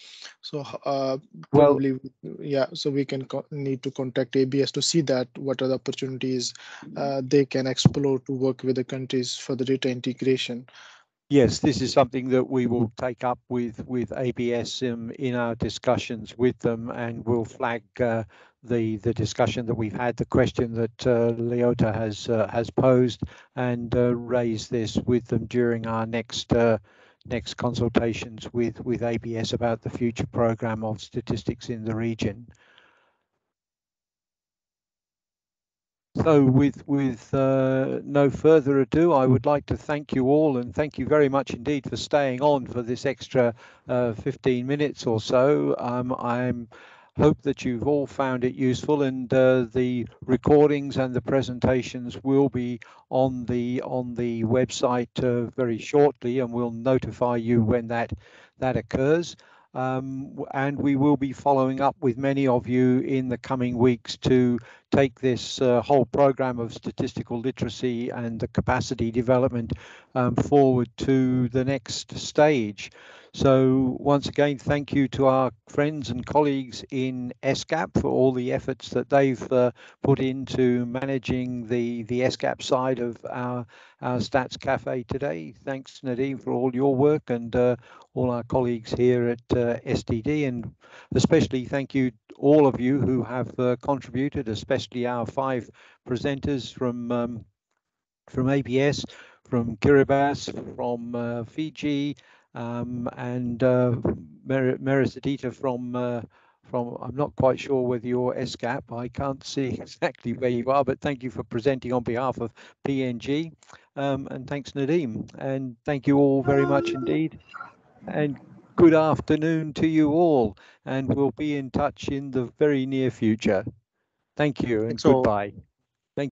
So uh, probably, well, yeah, so we can need to contact ABS to see that what are the opportunities uh, they can explore to work with the countries for the data integration. Yes, this is something that we will take up with with ABS in, in our discussions with them, and we'll flag uh, the the discussion that we've had, the question that uh, Leota has uh, has posed, and uh, raise this with them during our next uh, next consultations with with ABS about the future program of statistics in the region. So with with uh, no further ado, I would like to thank you all and thank you very much indeed for staying on for this extra uh, 15 minutes or so. Um, I'm hope that you've all found it useful and uh, the recordings and the presentations will be on the on the website uh, very shortly and we'll notify you when that that occurs um, and we will be following up with many of you in the coming weeks to take this uh, whole program of statistical literacy and the capacity development um, forward to the next stage. So once again, thank you to our friends and colleagues in ESCAP for all the efforts that they've uh, put into managing the, the ESCAP side of our, our Stats Cafe today. Thanks, Nadine, for all your work and uh, all our colleagues here at uh, SDD. And especially thank you all of you who have uh, contributed, especially our five presenters from um, from ABS, from Kiribati, from uh, Fiji, um, and uh, Mer from uh, from I'm not quite sure whether you're ESCAP. I can't see exactly where you are, but thank you for presenting on behalf of PNG. Um, and thanks, Nadim. And thank you all very much indeed. And good afternoon to you all. And we'll be in touch in the very near future. Thank you and Thanks all. goodbye.